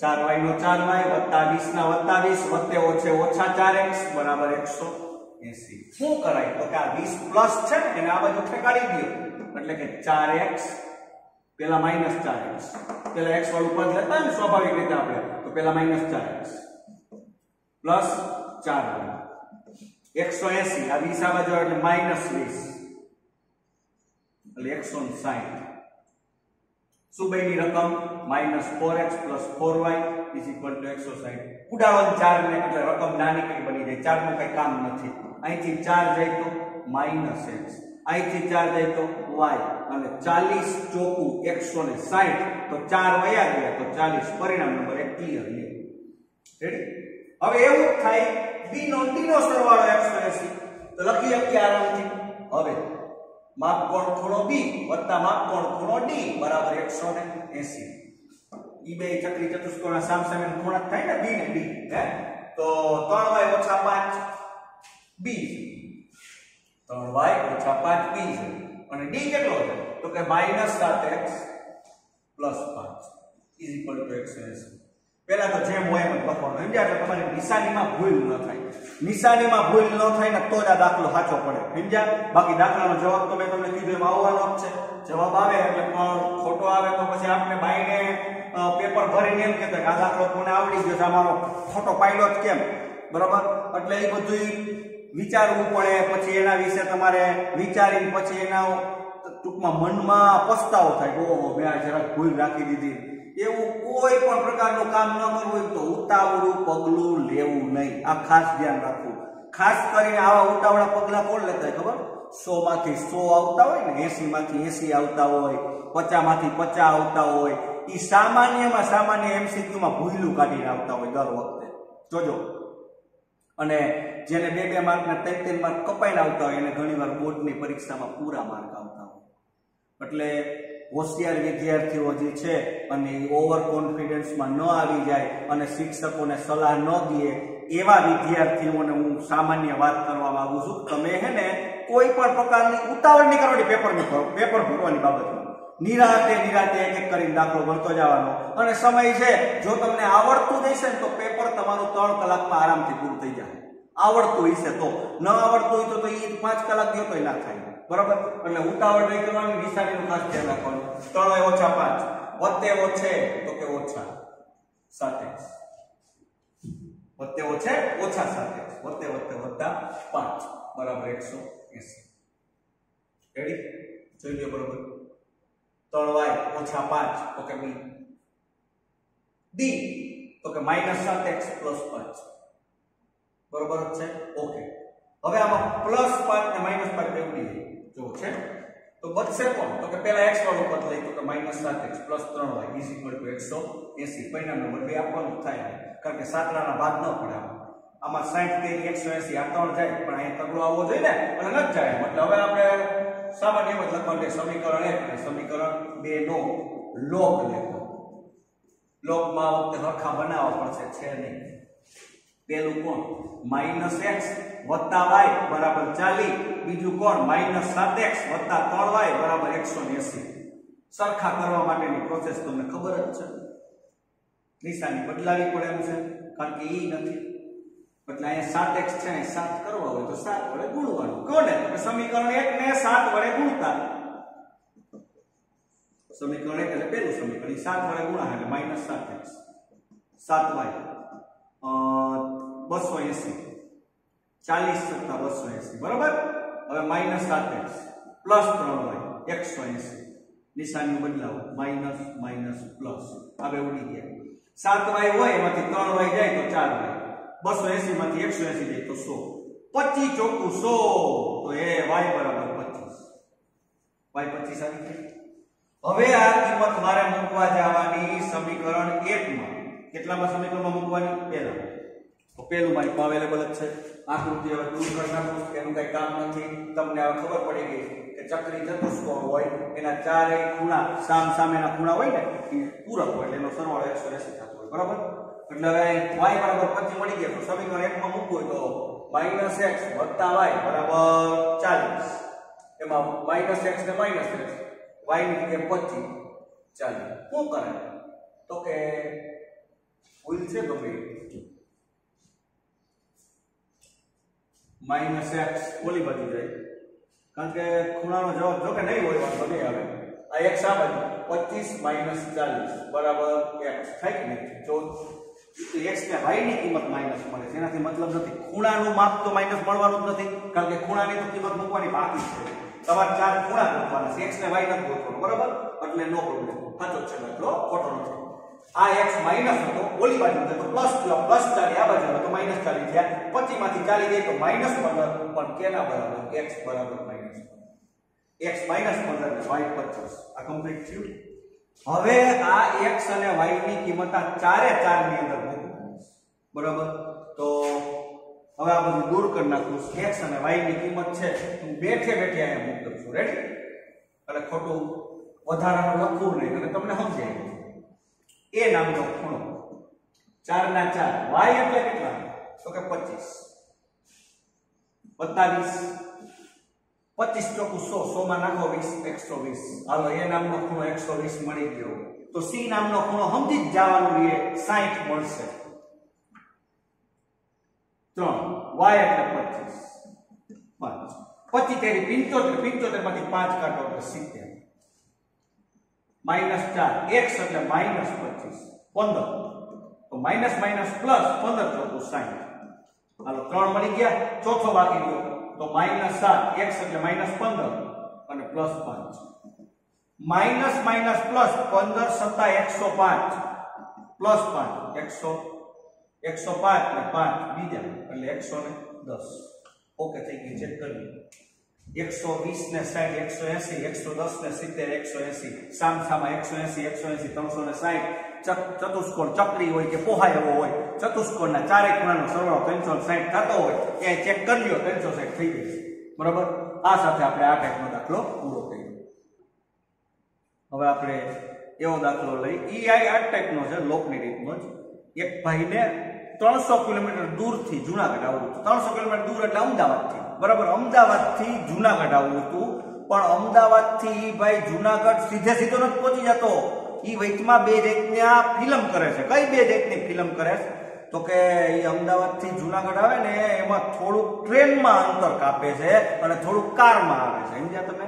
Speaker 1: ચાર વાય નો ચાર વાય વત્તા વીસ ના વત્તા વીસ, વત્તે ઓછે ઓછા ચાર એક્સ, બરાબર એકસો એસી. શું કરાય? તો કે આ વીસ પ્લસ છે એને આ બાજુ ફેંકાડી દો. એટલે કે ચાર એક્સ, પેલા માઇનસ ચાર એક્સ. પેલા એક્સ વાળું પદ લેતા ને, સ્વાભાવિક રીતે આપણે, તો પેલા માઇનસ ચાર એક્સ. પ્લસ ચાર એકસો એસી, આ વીસ આ બાજુ એટલે માઇનસ વીસ. એટલે એકસો સાહીઠ બની રકમ -4x 4y 160 ઉડાડો 4 ને એટલે રકમ નાની કઈ બની જાય. 4 નું કઈ કામ નથી. અહીંથી ચાર જાય તો -x. અહીંથી ચાર જાય તો વાય અને 40 ચોકું 160 તો ચાર વયા ગયા તો 40 પરિણામ નંબર એક ક્લિયર હવે એવું થાય. બી નો d નો સરવાળો 180 તો લખી શકીએ આરામથી. હવે માપકોણ ખૂણો b વત્તા માપકોણ ખૂણો d બરાબર 180 ઈ બે ચક્રી ચતુષ્કોણના સામસામે ખૂણા થાય ને b ને d, હે? તો 3y 5 b 3y 5 b છે. અને d કેટલો છે? તો કે -7x 5 ઇઝ ઇક્વલ ટુ 180 પહેલા તો જેમ હોય એમ લખવાનું. સમજ્યા એટલે તમારી નિશાનીમાં ભૂલ ન થાય. નિશાનીમાં ભૂલ ન થાય ને તો જ આ દાખલો સાચો પડે. સમજ્યા? બાકી દાખલાનો જવાબ તો મેં તમને કીધું, એમ આવવાનો જ છે. જવાબ આવે, એટલે ખોટો આવે તો પછી આપણે બાઈને પેપર ભરીને એમ કે આ દાખલો મને આવડી ગયો છે? અમારો ખોટો પાયલો જ કેમ? બરાબર? એટલે એ બધું વિચારવું પડે, પછી એના વિશે તમારે વિચારીને પછી એના ટૂંકમાં મનમાં પસ્તાવો થાય ઓહો, મેં આ જરાક ભૂલ રાખી દીધી. એવું કોઈ પણ પ્રકારનું કામ ન કરવું હોય તો ઉતાવળું, પગલું લેવું નહીં. આ ખાસ ધ્યાન રાખવું. ખાસ કરીને આવા ઉતાવળા પગલા કોણ લેતા ખબર? સો માંથી સો આવતા હોય ને એસી માંથી એસી આવતા હોય પચાસમાંથી પચાસ આવતા હોય. એ સામાન્યમાં સામાન્ય એમસીક્યુ માં ભૂલું કાઢીને આવતા હોય દર વખતે. જોજો. અને જેને બે બે માર્ક ના ત્રણ ત્રણ માર્ક કપાઈને આવતા હોય, એને ઘણીવાર બોર્ડની પરીક્ષામાં પૂરા માર્ક આવતા હોય. એટલે હોશિયાર વિદ્યાર્થીઓ જે છે અને ઓવર કોન્ફિડન્સમાં ન આવી જાય અને શિક્ષકોને સલાહ ન દે, એવા વિદ્યાર્થીઓને હું સામાન્ય વાત કરવા માંગુ છું. તમે હે ને કોઈ પણ પ્રકારની ઉતાવળ નહીં કરવાની પેપરની પેપર ભરવાની બાબતમાં. નિરાતે નિરાતે એક એક કરીને દાખલો ભરતો જવાનો. અને સમય છે, જો તમને આવડતું જશે ને તો પેપર તમારું ત્રણ કલાકમાં આરામથી પૂરું થઈ જાય. આવડતું હશે તો. ન આવડતું હોય તો તો એ પાંચ કલાક ગયો તો ના થાય. બરાબર? એટલે ઉતાવળ નહીં કરવાની નિશાનીનું ખાસ ધ્યાન રાખવાનું. ત્રણ ઓછા પાંચ. વત્તે ઓછે તો કે ઓછા એક્સ વત્તે ઓછે, ઓછા સાથે વત્તે વત્તે વત્તા પાંચ. બરાબર એકસો એસી. રેડી જોઈ લો બરોબર. ત્રણ વાય ઓછા પાંચ તો કે બી. ડી તો કે માઇનસ સાત એક્સ પ્લસ પાંચ. બરોબર છે? ઓકે. હવે આમાં પ્લસ પાંચ ને માઇનસ પાંચ બે ઉડી જાય જો છે. તો બચશે કોણ તો કે પહેલા x વાળો પદ લઈ તો કે માઇનસ સાત એક્સ પ્લસ ત્રણ વાય ઇઝ ઇક્વલ ટુ એકસો એસી. પરિણામ નંબર બે આપવાનું થાય કારણ કે સાતલાના બાદ ન પડે આમાં. આમાં સાઠ તેરી એકસો એસી આ ત્રણ જાય, પણ અહીં તગડો આવવો જોઈએ ને, અને ન જાય એટલે હવે આપણે સામાન્ય એમ જ લખવાનું કે સમીકરણ 1 અને સમીકરણ બે નો લોગ લેખો લોગમાં વખતે હરખા બનાવવા પડશે, છે નહીં. પેલું કોણ? માઇનસ એક્સ વત્તા વાય બરાબર ચાલી બીજું કોણ? માઇનસ સાત એક્સ વત્તા ત્રણ વાય બરાબર એકસો એસી. સરખા કરવા માટેની પ્રોસેસ તમને ખબર જ છે. નિશાની બદલાવી પડે એમ છે, કારણ કે એ નથી. એટલે અહીંયા સાત એક્સ છે અહીં સાત કરવા હોય તો સાત વડે ગુણવાનું. કોને? સમીકરણ એક ને સાત વડે ગુણતા. સમીકરણ એક એટલે પેલું સમીકરણ. સાત વડે ગુણા એટલે માઇનસ સાત એક્સ. સાત વાય. બસો એસી. ચાલીસ સત્તા બસો એસી. બરોબર? હવે માઇનસ સાત એક્સ પ્લસ ત્રણ વાય એકસો એસી. નિશાની બદલાવો. Minus minus, plus. હવે ઉડી ગયા. સાત વાય હોય, એમાંથી ત્રણ વાય જાય તો ચાર વાય. બસો એસી માંથી એકસો એસી જાય તો સો. પચીસ ચોખ્ખું સો. તો એ વાય બરાબર પચીસ. વાય પચીસ આવી ગઈ. હવે આ કિંમત મારે મૂકવા જવાની સમીકરણ એકમાં. કેટલામાં સમીકરણમાં મૂકવાની? પહેલા. પેલું મારી પાસે અવેલેબલ જ છે. આકૃતિ હવે દૂર કરી નાખું એનું કઈ કામ નથી. તમને હવે ખબર પડી ગઈ કે ચક્રી ચતુષ્કોણ હોય, એના ચારેય ખૂણા સામ સામેના ખૂણા હોય ને, એ પૂરક હોય એનો સરવાળો એકસો એસી થતો હોય. બરાબર? એટલે હવે વાય બરાબર પચીસ મળી ગયા. તો સમીકરણ એકમાં મૂકવું હોય તો માઇનસ એક્સ વત્તા વાય બરાબર ચાલીસ. એમાં માઇનસ એક્સ ને માઇનસ એક્સ વાયની જગ્યાએ પચીસ. ચાલીસ. શું કરે? તો કે ભૂલ છે ગમે માઇનસ એક્સ ઓલી બાજુ જાય. કારણ કે ખૂણાનો જવાબ જો કે નહીં હોય, વાંધો નહીં આવે. આ એક્સ આ બાજુ. પચીસ માઇનસ ચાલીસ બરાબર એક્સ થાય કે નહીં. જો એક્સ ને વાયની કિંમત માઇનસ મળે છે. એનાથી મતલબ નથી. ખૂણાનું માપ તો માઇનસ મળવાનું જ નથી, કારણ કે ખૂણાની તો કિંમત મૂકવાની બાકી છે. તમારે ચાર ખૂણા ગોતવાના છે. એક્સ ને વાય નથી ગોતવાનું, બરાબર? એટલે નો પ્રોબ્લેમ સાચો છે. દાખલો ખોટો નથી. આ x માઇનસ હતો, ઓલી બાજુ તો પ્લસ થયો પ્લસ 40 આ બાજુ હતો, તો માઇનસ 40 થયા 25 માંથી 40 જાય તો માઇનસ 15 પણ કેના બરાબર? x બરાબર માઇનસ x માઇનસ 15 ને y 25 આ કમ્પ્લીટ થયું? હવે આ x અને y ની કિંમત આ ચારે ચારની અંદર મૂકો. બરાબર? તો હવે આ બધું દૂર કરી નાખું. x અને y ની કિંમત છે, હું બેઠે બેઠે અહીંયા મૂકી દઉં છું. રેડી એટલે ખોટું વધારાનું લખવું નહીં. અને તમને સમજાય. એ નામનો ખૂણો. ચાર ના ચાર. વાય એટલે કેટલા? તો કે પચીસ. બતાવીસ પચીસ ચોખ્ખું સો. સો માં નાખો વીસ, એકસો વીસ. હાલો, એ નામનો ખૂણો એકસો વીસ મળી ગયો. તો સી નામનો ખૂણો સમજી જ જવાનું રહીએ સાઠ મળશે. ત્રણ. વાય એટલે પચીસ. પાંચ. પચીસ તેરી પિંચોતેર. પિંચોતેરમાંથી પાંચ કાઢો એટલે સિત્તેર. માઇનસ ચાર એક્સ એટલે માઇનસ પચીસ, પંદર. તો માઇનસ માઇનસ પ્લસ પંદર ચોખ્ખું સાહીઠ. હાલો, ત્રણ મળી ગયા, ચોથો બાકી ગયો. તો માઇનસ સાત એક્સ એટલે માઇનસ પંદર અને પ્લસ પાંચ. માઇનસ માઇનસ પ્લસ પંદર સત્તા એકસો પાંચ. પ્લસ પાંચ, એકસો. એકસો પાંચ ને પાંચ બીજા, એટલે એકસો ને દસ. ઓકે, થઈ ગયું, ચેક કરી એકસો વીસ સાઠ એકસો એસી એકસો દસ ને સિત્તેર એકસો એસી સામસામાં એકસો એસી એકસો એસી ત્રણસો ને સાઠ ચતુષ્કોણ ચક્રી હોય કે પોહાય એવો હોય ચતુષ્કોણના ચારેક ખૂણાનો સરવાળો ત્રણસો સાઠ થતો હોય એ ચેક કરી લ્યો ત્રણસો સાઠ થઈ ગઈ બરાબર આ સાથે આપણે આ ટાઈપનો દાખલો પૂરો કર્યો હવે આપણે એવો દાખલો લઈ ઈ આ ટાઈપનો છે લોકની રીતનો જ એક ભાઈને ત્રણસો કિલોમીટર દૂરથી જુનાગઢ આવવું ત્રણસો કિલોમીટર દૂર એટલે અમદાવાદથી બરાબર, અમદાવાદથી જુનાગઢ આવવું હતું. પણ અમદાવાદથી ભાઈ જુનાગઢ સીધે સીધો નથી પહોંચી જતો. ઈ વચમાં બે રેતની ફિલ્મ કરે છે. કઈ બે રેતની ફિલ્મ કરે છે? તો કે એ અમદાવાદથી જુનાગઢ આવે ને એમાં થોડુંક ટ્રેનમાં અંતર કાપે છે અને થોડુંક કારમાં આવે છે. સમજ્યા તમે?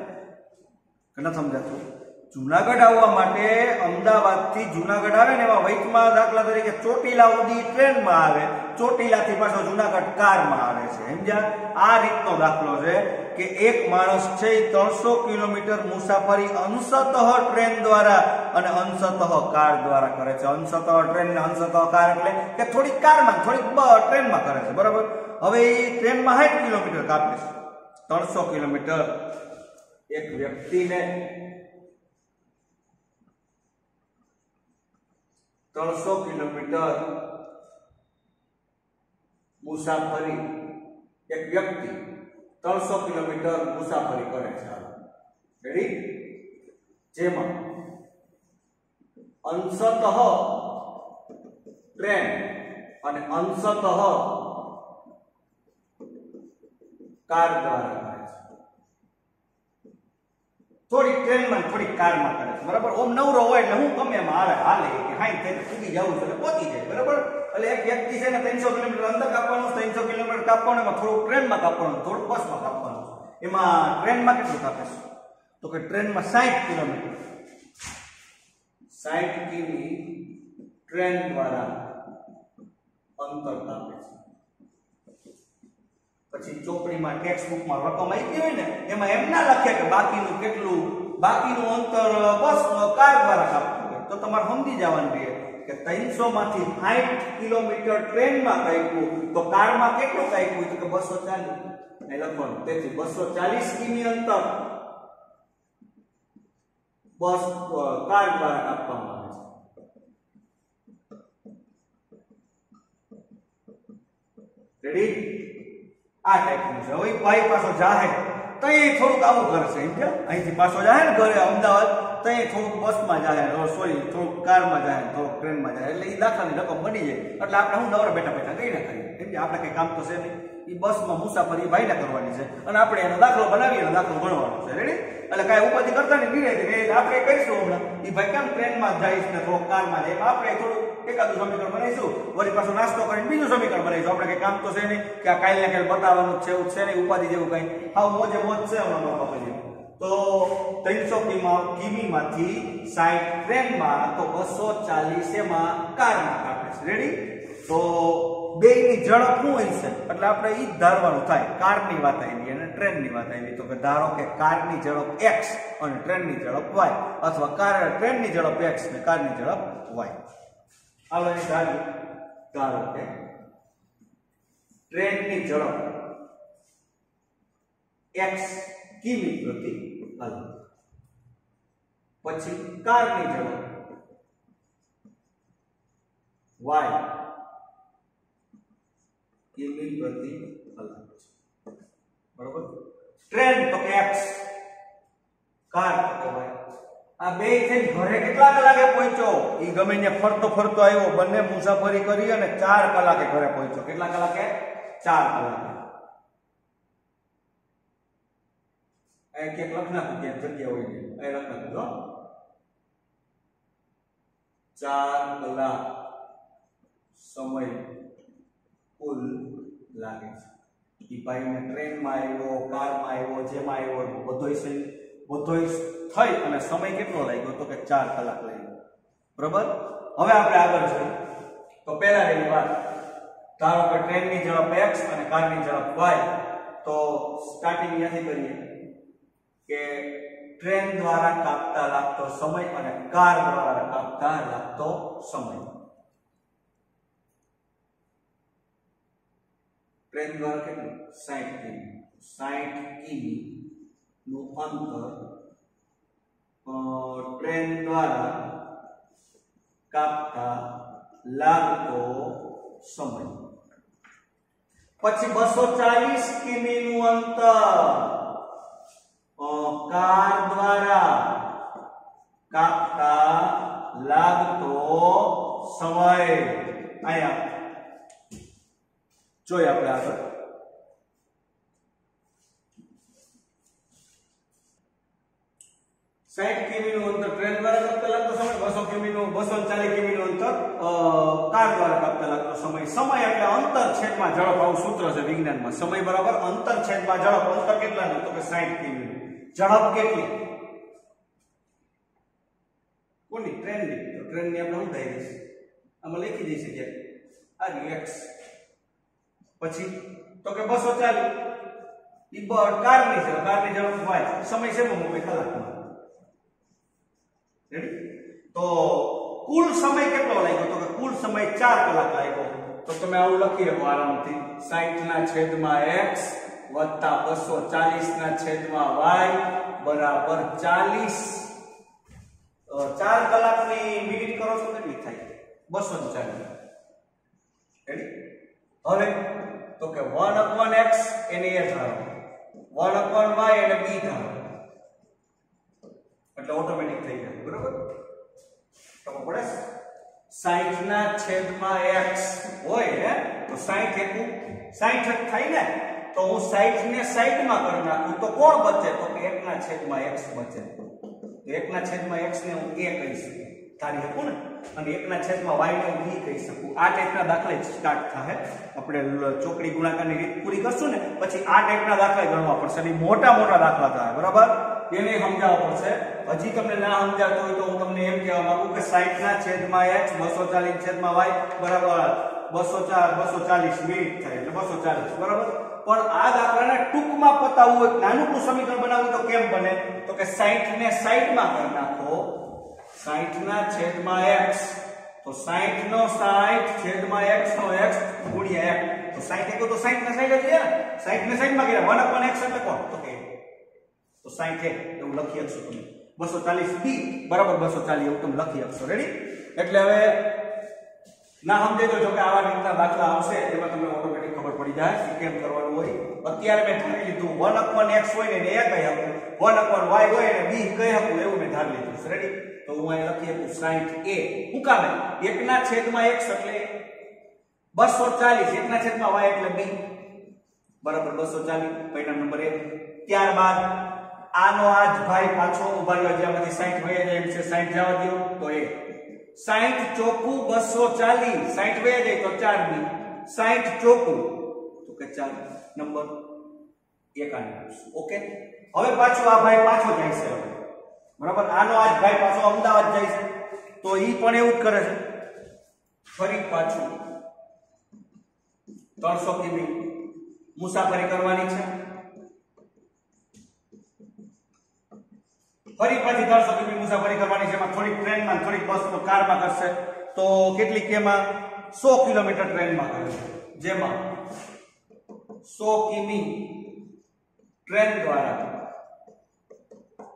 Speaker 1: કે ન સમજાતું? જુનાગઢ આવવા માટે અમદાવાદથી જુનાગઢ આવે ને એમાં વૈકમાં દાખલા તરીકે ચોટીલા ઉદી ટ્રેનમાં આવે. ચોટીલાથી પાછો જુનાગઢ કારમાં આવે છે. સમજ્યા? આ રીતનો દાખલો છે કે એક માણસ છે એ ત્રણસો કિલોમીટર મુસાફરી અંશતઃ ટ્રેન દ્વારા અને અંશતઃ કાર દ્વારા કરે છે. અંશતઃ ટ્રેન ને અંશતઃ કાર એટલે કે થોડીક કારમાં થોડીક ટ્રેનમાં કરે છે. બરાબર? હવે એ ટ્રેનમાં સાઠ કિલોમીટર કાપે છે. ત્રણસો કિલોમીટર એક વ્યક્તિને ત્રણસો કિલોમીટર મુસાફરી એક વ્યક્તિ ત્રણસો કિલોમીટર મુસાફરી કરે છે. રેડી જેમાં અંશતઃ ટ્રેન અને અંશતઃ કાર દ્વારા થોડીક ટ્રેનમાં થોડીક કારમાં કરે છે. બરાબર? ઓમ નવરો હોય એટલે હું ગમે એમાં હાલે હાલે કે હાઈ થઈને પૂગી જવું છે એટલે પહોંચી જાય, બરાબર? એટલે એક વ્યક્તિ છે ને ત્રણસો કિલોમીટર અંદર કાપવાનું ત્રણસો કિલોમીટર કાપવાનું, એમાં થોડુંક ટ્રેનમાં કાપવાનું, થોડુંક બસમાં કાપવાનું એમાં ટ્રેનમાં કેટલું કાપે છે? તો કે ટ્રેનમાં સાઠ કિલોમીટર. સાઠ કિમી ટ્રેન દ્વારા અંતર કાપે છે. પછી ચોપડીમાં ટેક્સ્ટ બુકમાં રકમ આવી હોય ને, એમાં એમ ના લખે કે બાકીનું કેટલું, બાકીનું અંતર, બસ કાર દ્વારા કાપવું હોય. તો તમારે સમજી જવાનું રહે કે ત્રણસો માંથી સાઠ કિલોમીટર ટ્રેનમાં કાપ્યું, તો કારમાં કેટલું કાપ્યું તો કે બસો ચાલીસ. એ લખવાનું, તેથી બસો ચાલીસ કિમી અંતર બસ કાર દ્વારા કાપવામાં આવે છે. રેડી આ ટાઈપનું છે હવે ભાઈ પાછો જાહે. તો એ થોડુંક આવું કરશે સમજ્યા અહીંથી પાછો જાહે ને ઘરે, અમદાવાદ. તો એ થોડુંક બસમાં જાહે સોરી, થોડુંક કારમાં જાહે, થોડુંક ટ્રેનમાં જાહે. એટલે એ દાખલાની રકમ બની જાય. એટલે આપણે હું નવરા બેઠા બેઠા કઈ ના કરીએ. કે આપણે કઈ કામ તો છે નહીં. એ બસમાં મુસાફરી ભાઈને કરવાની છે. અને આપણે એનો દાખલો બનાવીએ, એનો દાખલો ગણવાનો છે. રેડી એટલે કાંઈ ઉપાધિ કરતા ને નિર્ણય કે આપણે કહીશું હમણાં. એ ભાઈ, કેમ ટ્રેનમાં જઈશ ને થોડુંક કારમાં જાય આપણે થોડું એકાદું સમીકરણ બનાવીશું. વળી પાછું નાસ્તો કરીને બીજું સમીકરણ બનાવીશું. આપણે કઈ કામ તો છે નહીં કે આ કાલે ને કાલે બતાવવાનું છે એવું છે નહીં, ઉપાધિ જેવું કઈ. હા, મોજે મોજ છે હમણાં બાપા પછી તો ત્રણસો કિમીમાંથી સાઈઠ ટ્રેનમાં તો બસો ચાલીસ એમાં કારમાં કાપે છે. રેડી તો બેયની ઝડપ શું હોય છે? એટલે આપણે ઈ જ ધારવાનું થાય. કારની વાત આવી અને ટ્રેનની વાત આવી. તો કે ધારો કે કારની ઝડપ એક્સ અને ટ્રેનની ઝડપ વાય અથવા કાર ટ્રેનની ઝડપ એક્સ ને કારની ઝડપ વાય હાલો, એ ધારી. ધારો કે ટ્રેનની ઝડપ એક્સ કિમી પ્રતિ કલાક પછી કારની ઝડપ y. કિમી પ્રતિ કલાક છે. બરોબર? ટ્રેન તો કે x કાર તો કે y આ બે થઈને ઘરે કેટલા કલાકે પહોંચ્યો? ઈ ગમે ને ફરતો ફરતો આવ્યો, બંને મુસાફરી કરી અને ચાર કલાકે ઘરે પહોંચ્યો. કેટલા કલાકે? ચાર કલાકે. આ એક એક લખ નાખું જગ્યા હોય ને એ લખના જો. ચાર કલાક સમય કુલ લાગે છે. ઈ ભાઈને ટ્રેનમાં આવ્યો, કારમાં આવ્યો, જેમાં આવ્યો બધોય બધોય થઈ અને સમય કેટલો લાગ્યો? તો કે ચાર કલાક લાગ્યો. બરોબર? હવે આપણે આગળ જોઈએ. તો પહેલા રહી વાત. ધારો કે ટ્રેનની ઝડપ x અને કારની ઝડપ y, તો સ્ટાર્ટિંગ ત્યાંથી કરીએ કે ટ્રેન દ્વારા કાપતા લાગતો સમય અને કાર દ્વારા કાપતા લાગતો સમય. ટ્રેન દ્વારા કેટલું? 60 કિમી. 60 કિમી નું અંતર ટ્રેન દ્વારા કાપતા લાગતો સમય. પછી 240 કિમી નું અંતર. કાર દ્વારા કાપતા લાગતો સમય. અહીંયા જોઈએ આપણે આગળ કિમીનું અંતર ટ્રેન દ્વારા કાપતા લાગતો સમય બસો કિમીનું બસો ચાલીસ કિમીનું અંતર અ, કાર દ્વારા કાપતા લાગતો સમય સમય એટલે અંતર છેદમાં ઝડપ આવું સૂત્ર છે વિજ્ઞાનમાં. સમય બરાબર અંતર છેદમાં ઝડપ. અંતર કેટલાનું તો કે 60 કિમીનું ઝડપ કેટલી? કોની? ટ્રેનની. તો ટ્રેનની આપણે શું થઈ દઈશ. આમાં લખી દઈશ કે આ એક્સ પછી તો કે બસો ચાલીસ. ઈ બ કારની છે કારની ઝડપ વાય સમય છે મૂકે કલાકમાં. રેડી તો કુલ સમય કેટલો લાગ્યો? તો કે કુલ સમય 4 કલાક લાગ્યો. તો તમે આવું લખી શકો આરામથી. 60 ના છેદમાં x વત્તા 240 ના છેદમાં y બરાબર 40 અ, ચાર કલાકની મિનિટ કરો તો કેટલી થાય? 240 રેડી હવે તો કે 1 upon x એને a ધારો 1 upon y એને b ધારો એટલે ઓટોમેટિક થઈ જાય બરોબર? ખબર પડે? 60 ના છેદમાં x હોય ને, તો 60 એકુ 60 જ થાય ને, તો હું 60 ને સાઈડમાં કરી નાખું, તો કોણ બચે? તો કે 1 ના છેદમાં x બચે. તો 1 ના છેદમાં x ને હું a કહી શકું. ધારી શકું ને અને એકના છેદમાં y ને હું b કહી શકું. આ ટાઈપના દાખલા સ્ટાર્ટ થાય આપણે ચોકડી ગુણાકારની રીત પૂરી કરશું ને, પછી આ ટાઈપના દાખલા ગણવા પડશે. અને મોટા મોટા દાખલા થાય બરાબર? એને સમજાવવા પડશે. હજી તમને ના સમજાતો હોય તો હું તમને એમ કહેવા માંગુ કે 60 ના છેદમાં x 240 છેદમાં વાય બરાબર? 204 240 મિનિટ થાય એટલે 240 બરાબર? પણ આ દાખલાને ટૂંકમાં પતાવવું હોય નાનું સમીકરણ બનાવવું તો કેમ બને? તો કે 60 ને સાઈઠમાં કરી નાખો. 60 ના છેદમાં x તો 60 નો 60 છેદમાં x નો x ગુણ્યા 1 તો 60 એકો તો 60 ને સાઈડ જ લે ને. 60 માં કર્યા. 1 upon x એટલે કોણ? તો કે તો 60 એક. એવું લખી શકશો તમે. 240 b બરાબર 240 એવું તમે લખી શકશો રેડી એટલે હવે ના સમજે તો જો કે આવા રીતના દાખલા આવશે. એમાં તમને ઓટોમેટિક ખબર પડી જાય કે કેમ કરવાનું હોય. અત્યારે મેં ધારી લીધું. 1 upon x હોય ને a કહી આપું. 1 upon y હોય ને b કહી આપું. એવું મેં ધારી લીધું. રેડી તો હું અહીં લખી આપું 60 a શું કામે 1 ના છેદમાં એક્સ એટલે 240 1 ના છેદમાં વાય એટલે બી. બરાબર 240 પરિણામ નંબર એક. ત્યારબાદ આનો આ જ ભાઈ પાછો ઊભા રહ્યો જ્યાંમાંથી 60 વહી જાય એમ છે 60 જવા દો તો એ. 60 ચોકું 240 60 વહી જાય તો ચાર બી. 60 ચોકું. તો કે 4 નંબર એક ઓકે? હવે પાછો આ ભાઈ પાછો જાય છે હવે. બરાબર? આનો આજ ભાઈ પાછો અમદાવાદ જાય છે. તો એ પણ એવું જ કરે છે. ફરી પાછું 300 કિમી મુસાફરી કરવાની છે. ફરી પાછી 300 કિમી મુસાફરી કરવાની છે. એમાં થોડીક ટ્રેનમાં થોડીક તો કારમાં કરશે. તો કેટલીક એમાં સો કિલોમીટર ટ્રેનમાં કરે છે. જેમાં સો કિમી ટ્રેન દ્વારા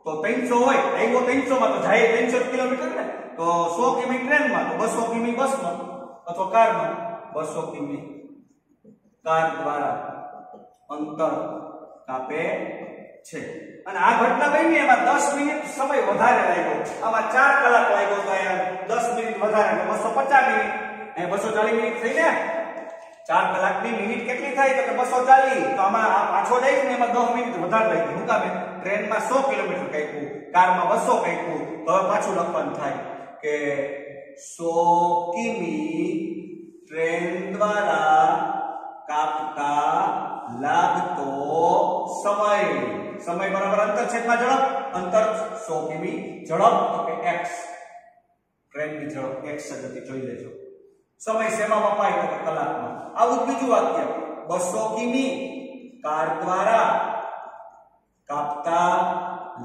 Speaker 1: તો 300 હોય, આવ્યો 300 માં તો જાય 300 કિલોમીટર ને? તો 100 કિમી ટ્રેનમાં, તો 200 કિમી બસમાં, અથવા કારમાં? 200 કિમી કાર દ્વારા અંતર કાપે છે. અને આ ઘટના બની એમાં 10 મિનિટ સમય વધારે લાગ્યો. આમાં 4 કલાક લાગ્યો તો અહીંયા 10 મિનિટ વધારે એટલે 250 મિનિટ. અહીંયા 240 મિનિટ થઈ ને? 4 કલાકની મિનિટ કેટલી થાય તો કે 240 તો આમાં આ પાછો જાય ને એમાં 10 મિનિટ વધારે લાગી હું કામે ટ્રેનમાં 100 કિલોમીટર કાપ્યું કારમાં 200 કાપ્યું હવે પાછું લખવાનું થાય કે 100 કિમી ટ્રેન દ્વારા કાપતા લાગતો સમય. સમય બરાબર અંતર છેદમાં ઝડપ? અંતર 100 કિમી ઝડપ. તો કે x. ટ્રેનની ઝડપ x હતી, જોઈ લેજો. સમય શેમાં મપાય તો કલાકમાં. આવું જ બીજું વાક્ય. 200 કિમી કાર દ્વારા કાપતા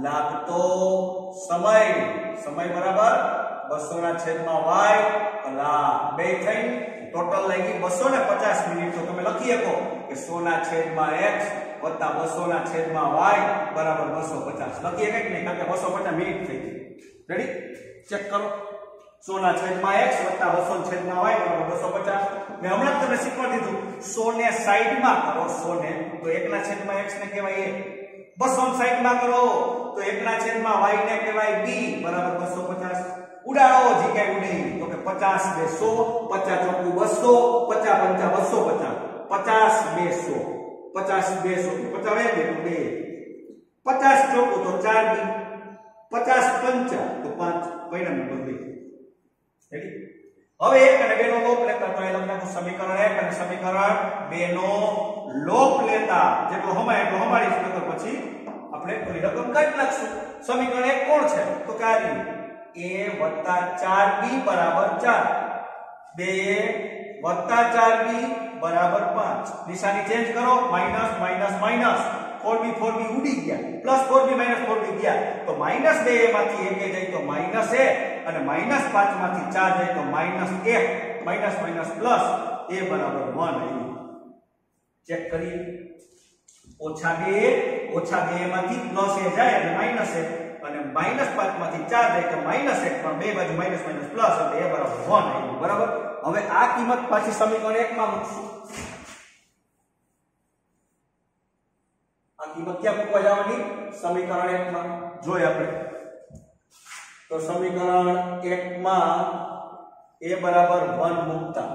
Speaker 1: લાગતો સમય સમય બરાબર 200 ના છેદમાં y કલાક બે થઈ ટોટલ લઈ ગઈ 250 મિનિટ તો તમે લખી શકો કે 100 ના છેદમાં x 200 ના છેદમાં y 250 લખી શકે કે નહીં કારણ કે 250 મિનિટ થઈ ગઈ રેડી ચેક કરો 100 ના છેદમાં x 200 ના છેદમાં y 250 મેં હમણાં જ તમને શીખવાડી દીધું 100 ને સાઈડમાં કરો 100 ને તો 1 ના છેદમાં x ને કહેવાય 1 બસ આમ સાઈડમાં કરો. તો 1 ના છેદમાં y ને કહેવાય b 250 ઉડાડો, જે કાઈ ઉડે તો કે 50 બે 100 50 ચોકુ 200 50 પંચા 250 50 બે 100 50 બે 100 50 એ બે 50 ચોકુ તો 4 બી. 50 પંચા તો 5 પરિણામ બદલી રેડી હવે એક અને બે નો લોપ લેતા તો એ તમને સમીકરણ એક અને સમીકરણ બે નો લોપ લેતા. જેટલો હમાય એટલો હમાડીશું. નકર પછી આપણે કોઈ રકમ કાઢી નાખશું. સમીકરણ એક કોણ છે? તો કે આ રહ્યું. a વત્તા 4b બરાબર 4 2a વત્તા 4b બરાબર 5 નિશાની ચેન્જ કરો. Minus minus minus 4b 4b ઉડી ગયા પ્લસ 4b માઇનસ 4b ગયા તો માઇનસ 2a માંથી 1 જાય તો માઇનસ 1 અને માઇનસ 5 માંથી 4 જાય તો minus 1 minus minus plus a બરાબર 1 આવ્યું ચેક કરીએ. ઓછા 2 ઓછા 2 માંથી પ્લસ a જાય એટલે માઇનસ 1 અને માઇનસ 5 માંથી 4 જાય તો માઇનસ 1 પણ બે બાજુ માઇનસ માઇનસ પ્લસ, એટલે a બરાબર 1 આવ્યું બરાબર? હવે આ કિંમત પાછી સમીકરણ 1 માં મૂકશું. કિંમત ક્યાં મૂકવા જવાની? સમીકરણ 1 માં જોઈએ આપણે. તો સમીકરણ 1 માં a બરાબર 1 મૂકતા.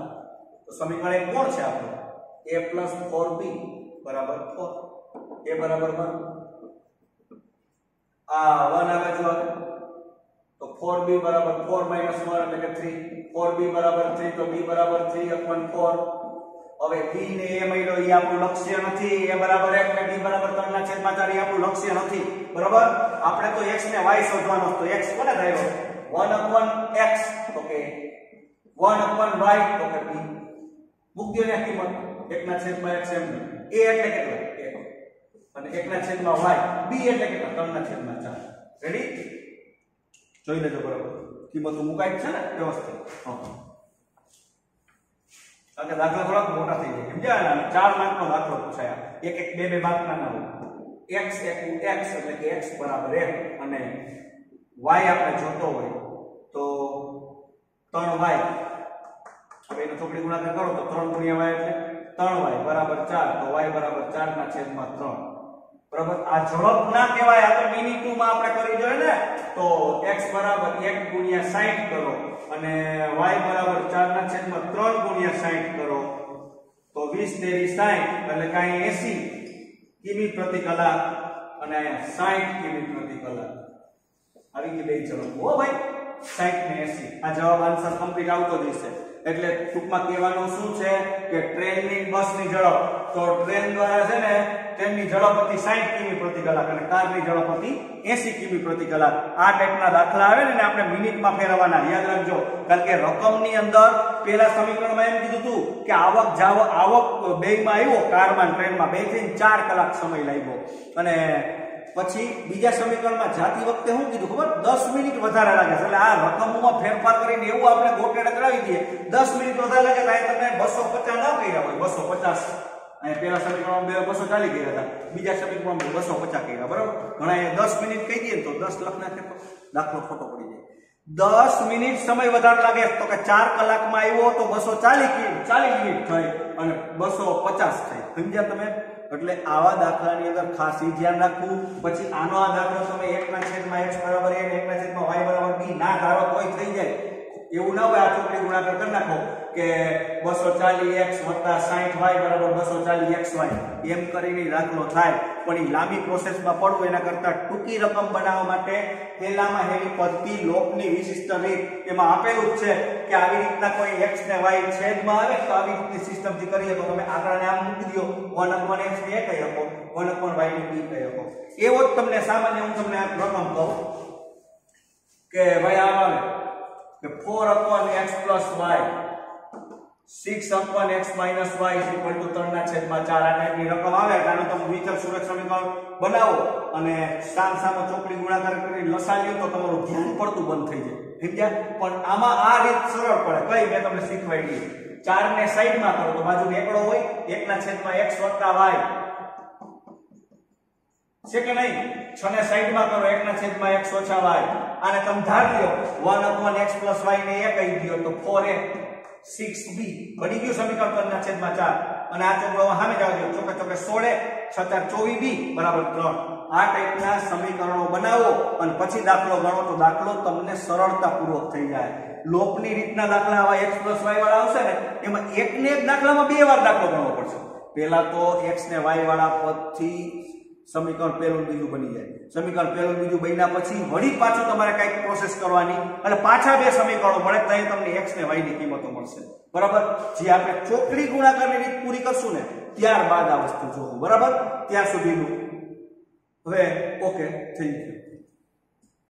Speaker 1: તો સમીકરણ 1 કોણ છે આપણું? a 4b બરાબર 4 a બરાબર 1 આ 1 આ જો આવે તો 4b બરાબર 4 minus 1 એટલે કે 3 4b બરાબર 3 તો b બરાબર 3 upon 4 હવે b ને a મળ્યો એ આપણું લક્ષ્ય નથી. a બરાબર 1 ને b બરાબર 3 ના છેદમાં 4 એ આપણું લક્ષ્ય નથી. બરાબર? આપણે તો x ને y શોધવાનો તો. x કોને થાય? 1 upon x, તો કે 1 upon y, તો કે b. મૂકી દો ને કિંમત. 1 ના છેદમાં x એમ a એટલે કેટલો? 1 અને 1 ના છેદમાં y, b એટલે કેટલો? 3 ના છેદમાં 4 રેડી જોઈ લેજો બરાબર. કિંમતો મુકાઈ છે ને વ્યવસ્થિત. હા. કારણ કે દાખલા થોડાક મોટા થઈ જાય. સમજાય ને? ચાર માર્કનો દાખલો પૂછાયા એક એક બે બે માર્કના ના હોય x એકુ x એટલે કે x બરાબર 1 અને y આપણે જોતો હોય તો 3y હવે એનો ચોકડી ગુણાકાર કરો તો 3 ગુણ્યા y એટલે 3y બરાબર 4 તો y બરાબર 4 છેદમાં 3 બરાબર આ ઝડપ ના કહેવાય, આ તો મિની 2 માં આપણે કરી જોઈએ ને, તો x બરાબર 1 ગુણ્યા 60 કરો અને y બરાબર 4 ના છેદમાં 3 ગુણ્યા 60 કરો. તો 20 તેરી 60 એટલે કાંઈ 80 કિમી પ્રતિ કલાક અને 60 કિમી પ્રતિ કલાક. આવી ગઈ બે ઝડપ, હો ભાઈ 60 ને 80 આ જવાબ આન્સર કમ્પ્લીટ આવતો જશે એટલે ટૂંકમાં કહેવાનું શું છે કે ટ્રેનની બસની ઝડપ, તો ટ્રેન દ્વારા છે ને ટ્રેનની ઝડપ હતી 60 કિમી પ્રતિ કલાક અને કારની ઝડપ હતી 80 કિમી પ્રતિ કલાક. આ ટાઈપના દાખલા આવે ને આપણે મિનિટમાં ફેરવવાના. યાદ રાખજો, કારણ કે રકમની અંદર પેલા સમીકરણમાં એમ કીધું હતું કે આવક જાવ, આવક બેમાં આવ્યો, કારમાં ટ્રેનમાં બેથી ચાર કલાક સમય લાગ્યો. અને પછી બીજા સમીકરણમાં જાતી વખતે શું કીધું, ખબર? દસ મિનિટ વધારે લાગે છે. એટલે આ રકમોમાં ફેરફાર કરીને એવું આપણે ગોટેડ કરાવી દઈએ. દસ મિનિટ વધારે લાગે તો અહીં તમને 250 ના કર્યા હોય. 250 અહીંયા પેલા સમીકરણમાં બે બસો ચાલી ગયા હતા. બીજા સમીકરણમાં 250 કર્યા, બરાબર? ઘણા 10 મિનિટ કહી દઈએ તો દસ લખ નાખે તો દાખલો ખોટો પડી જાય. દસ મિનિટ સમય વધારે લાગે તો કે ચાર કલાકમાં આવ્યો તો 240 40 મિનિટ થઈ અને 250 થઈ. સમજ્યા તમે? એટલે આવા દાખલાની અંદર ખાસ એ ધ્યાન રાખવું. પછી આનો આ દાખલો તમે 1 ના છેદમાં એક્સ બરાબર એ અને 1 ના છેદમાં વાય બરાબર બી. ના, ધારો તોય થઈ જાય. એવું ના હોય આ ચોકડી ગુણાકાર કરી નાખો કે 240x 60y બરાબર 240xy એમ કરીને દાખલો થાય. પણ એ લાંબી પ્રોસેસમાં પડવું એના કરતા ટૂંકી રકમ બનાવવા માટે પહેલામાં હેલી પદ્ધતિ, લોકની વિશિષ્ટ રીત એમાં આપેલું જ છે કે આવી રીતના કોઈ એક્સ ને વાય છેદમાં આવે તો આવી રીતની સિસ્ટમથી કરીએ તો તમે આંકડાને આમ મૂકી દો 1 upon એક્સ ને એ કહી શકો. 1 upon વાય ને બી કહી શકો. એવો જ તમને સામાન્ય હું તમને રકમ કહું કે ભાઈ આવે કે 4 upon x plus y. 6 upon x minus y is equal to 3 ના છેદમાં 4 આ ટાઈપની રકમ આવે એટલે આનું તમે વિચલ સુરત સમીકરણ બનાવો અને સામ સામો ચોકડી ગુણાકાર કરીને લસા લ્યો તો તમારું ધ્યાન પડતું બંધ થઈ જાય. સમજ્યા? પણ આમાં આ રીત સરળ પડે. કઈ? મેં તમને શીખવાડી 4 ને સાઈડમાં કરો. તો બાજુ એકડો હોય 1 ના છેદમાં x y. છે કે નહીં? 6 ને સાઈડમાં કરો 1 ના છેદમાં x ઓછા y. આને તમે ધાર લ્યો. 1 upon x y ને 1 કહી દો તો 4a 6b બની ગયું સમીકરણ 3 ના છેદમાં 4 અને આ ચોકડો સામે જાવ જો ચોકે ચોકે 16 6 24b બરાબર 3 આ ટાઈપના સમીકરણો બનાવો અને પછી દાખલો ગણો તો દાખલો તમને સરળતાપૂર્વક થઈ જાય. લોપની રીતના દાખલા આવા x y વાળા આવશે ને, એમાં એકને એક દાખલામાં બે વાર દાખલો ગણવો પડશે. પહેલા તો x ને y વાળા પદથી સમીકરણ પહેલું બીજું બની જાય. સમીકરણ પહેલું બીજું બન્યા પછી વળી પાછું તમારે કંઈક પ્રોસેસ કરવાની. અને પાછા બે સમીકરણો મળે ત્યાં તમને એક્સ ને વાયની કિંમતો મળશે. બરાબર? જે આપણે ચોકડી ગુણાકારની રીત પૂરી કરશું ને, ત્યારબાદ આ વસ્તુ જોવું. બરાબર? ત્યાં સુધીનું. હવે ઓકે થઈ ગયું.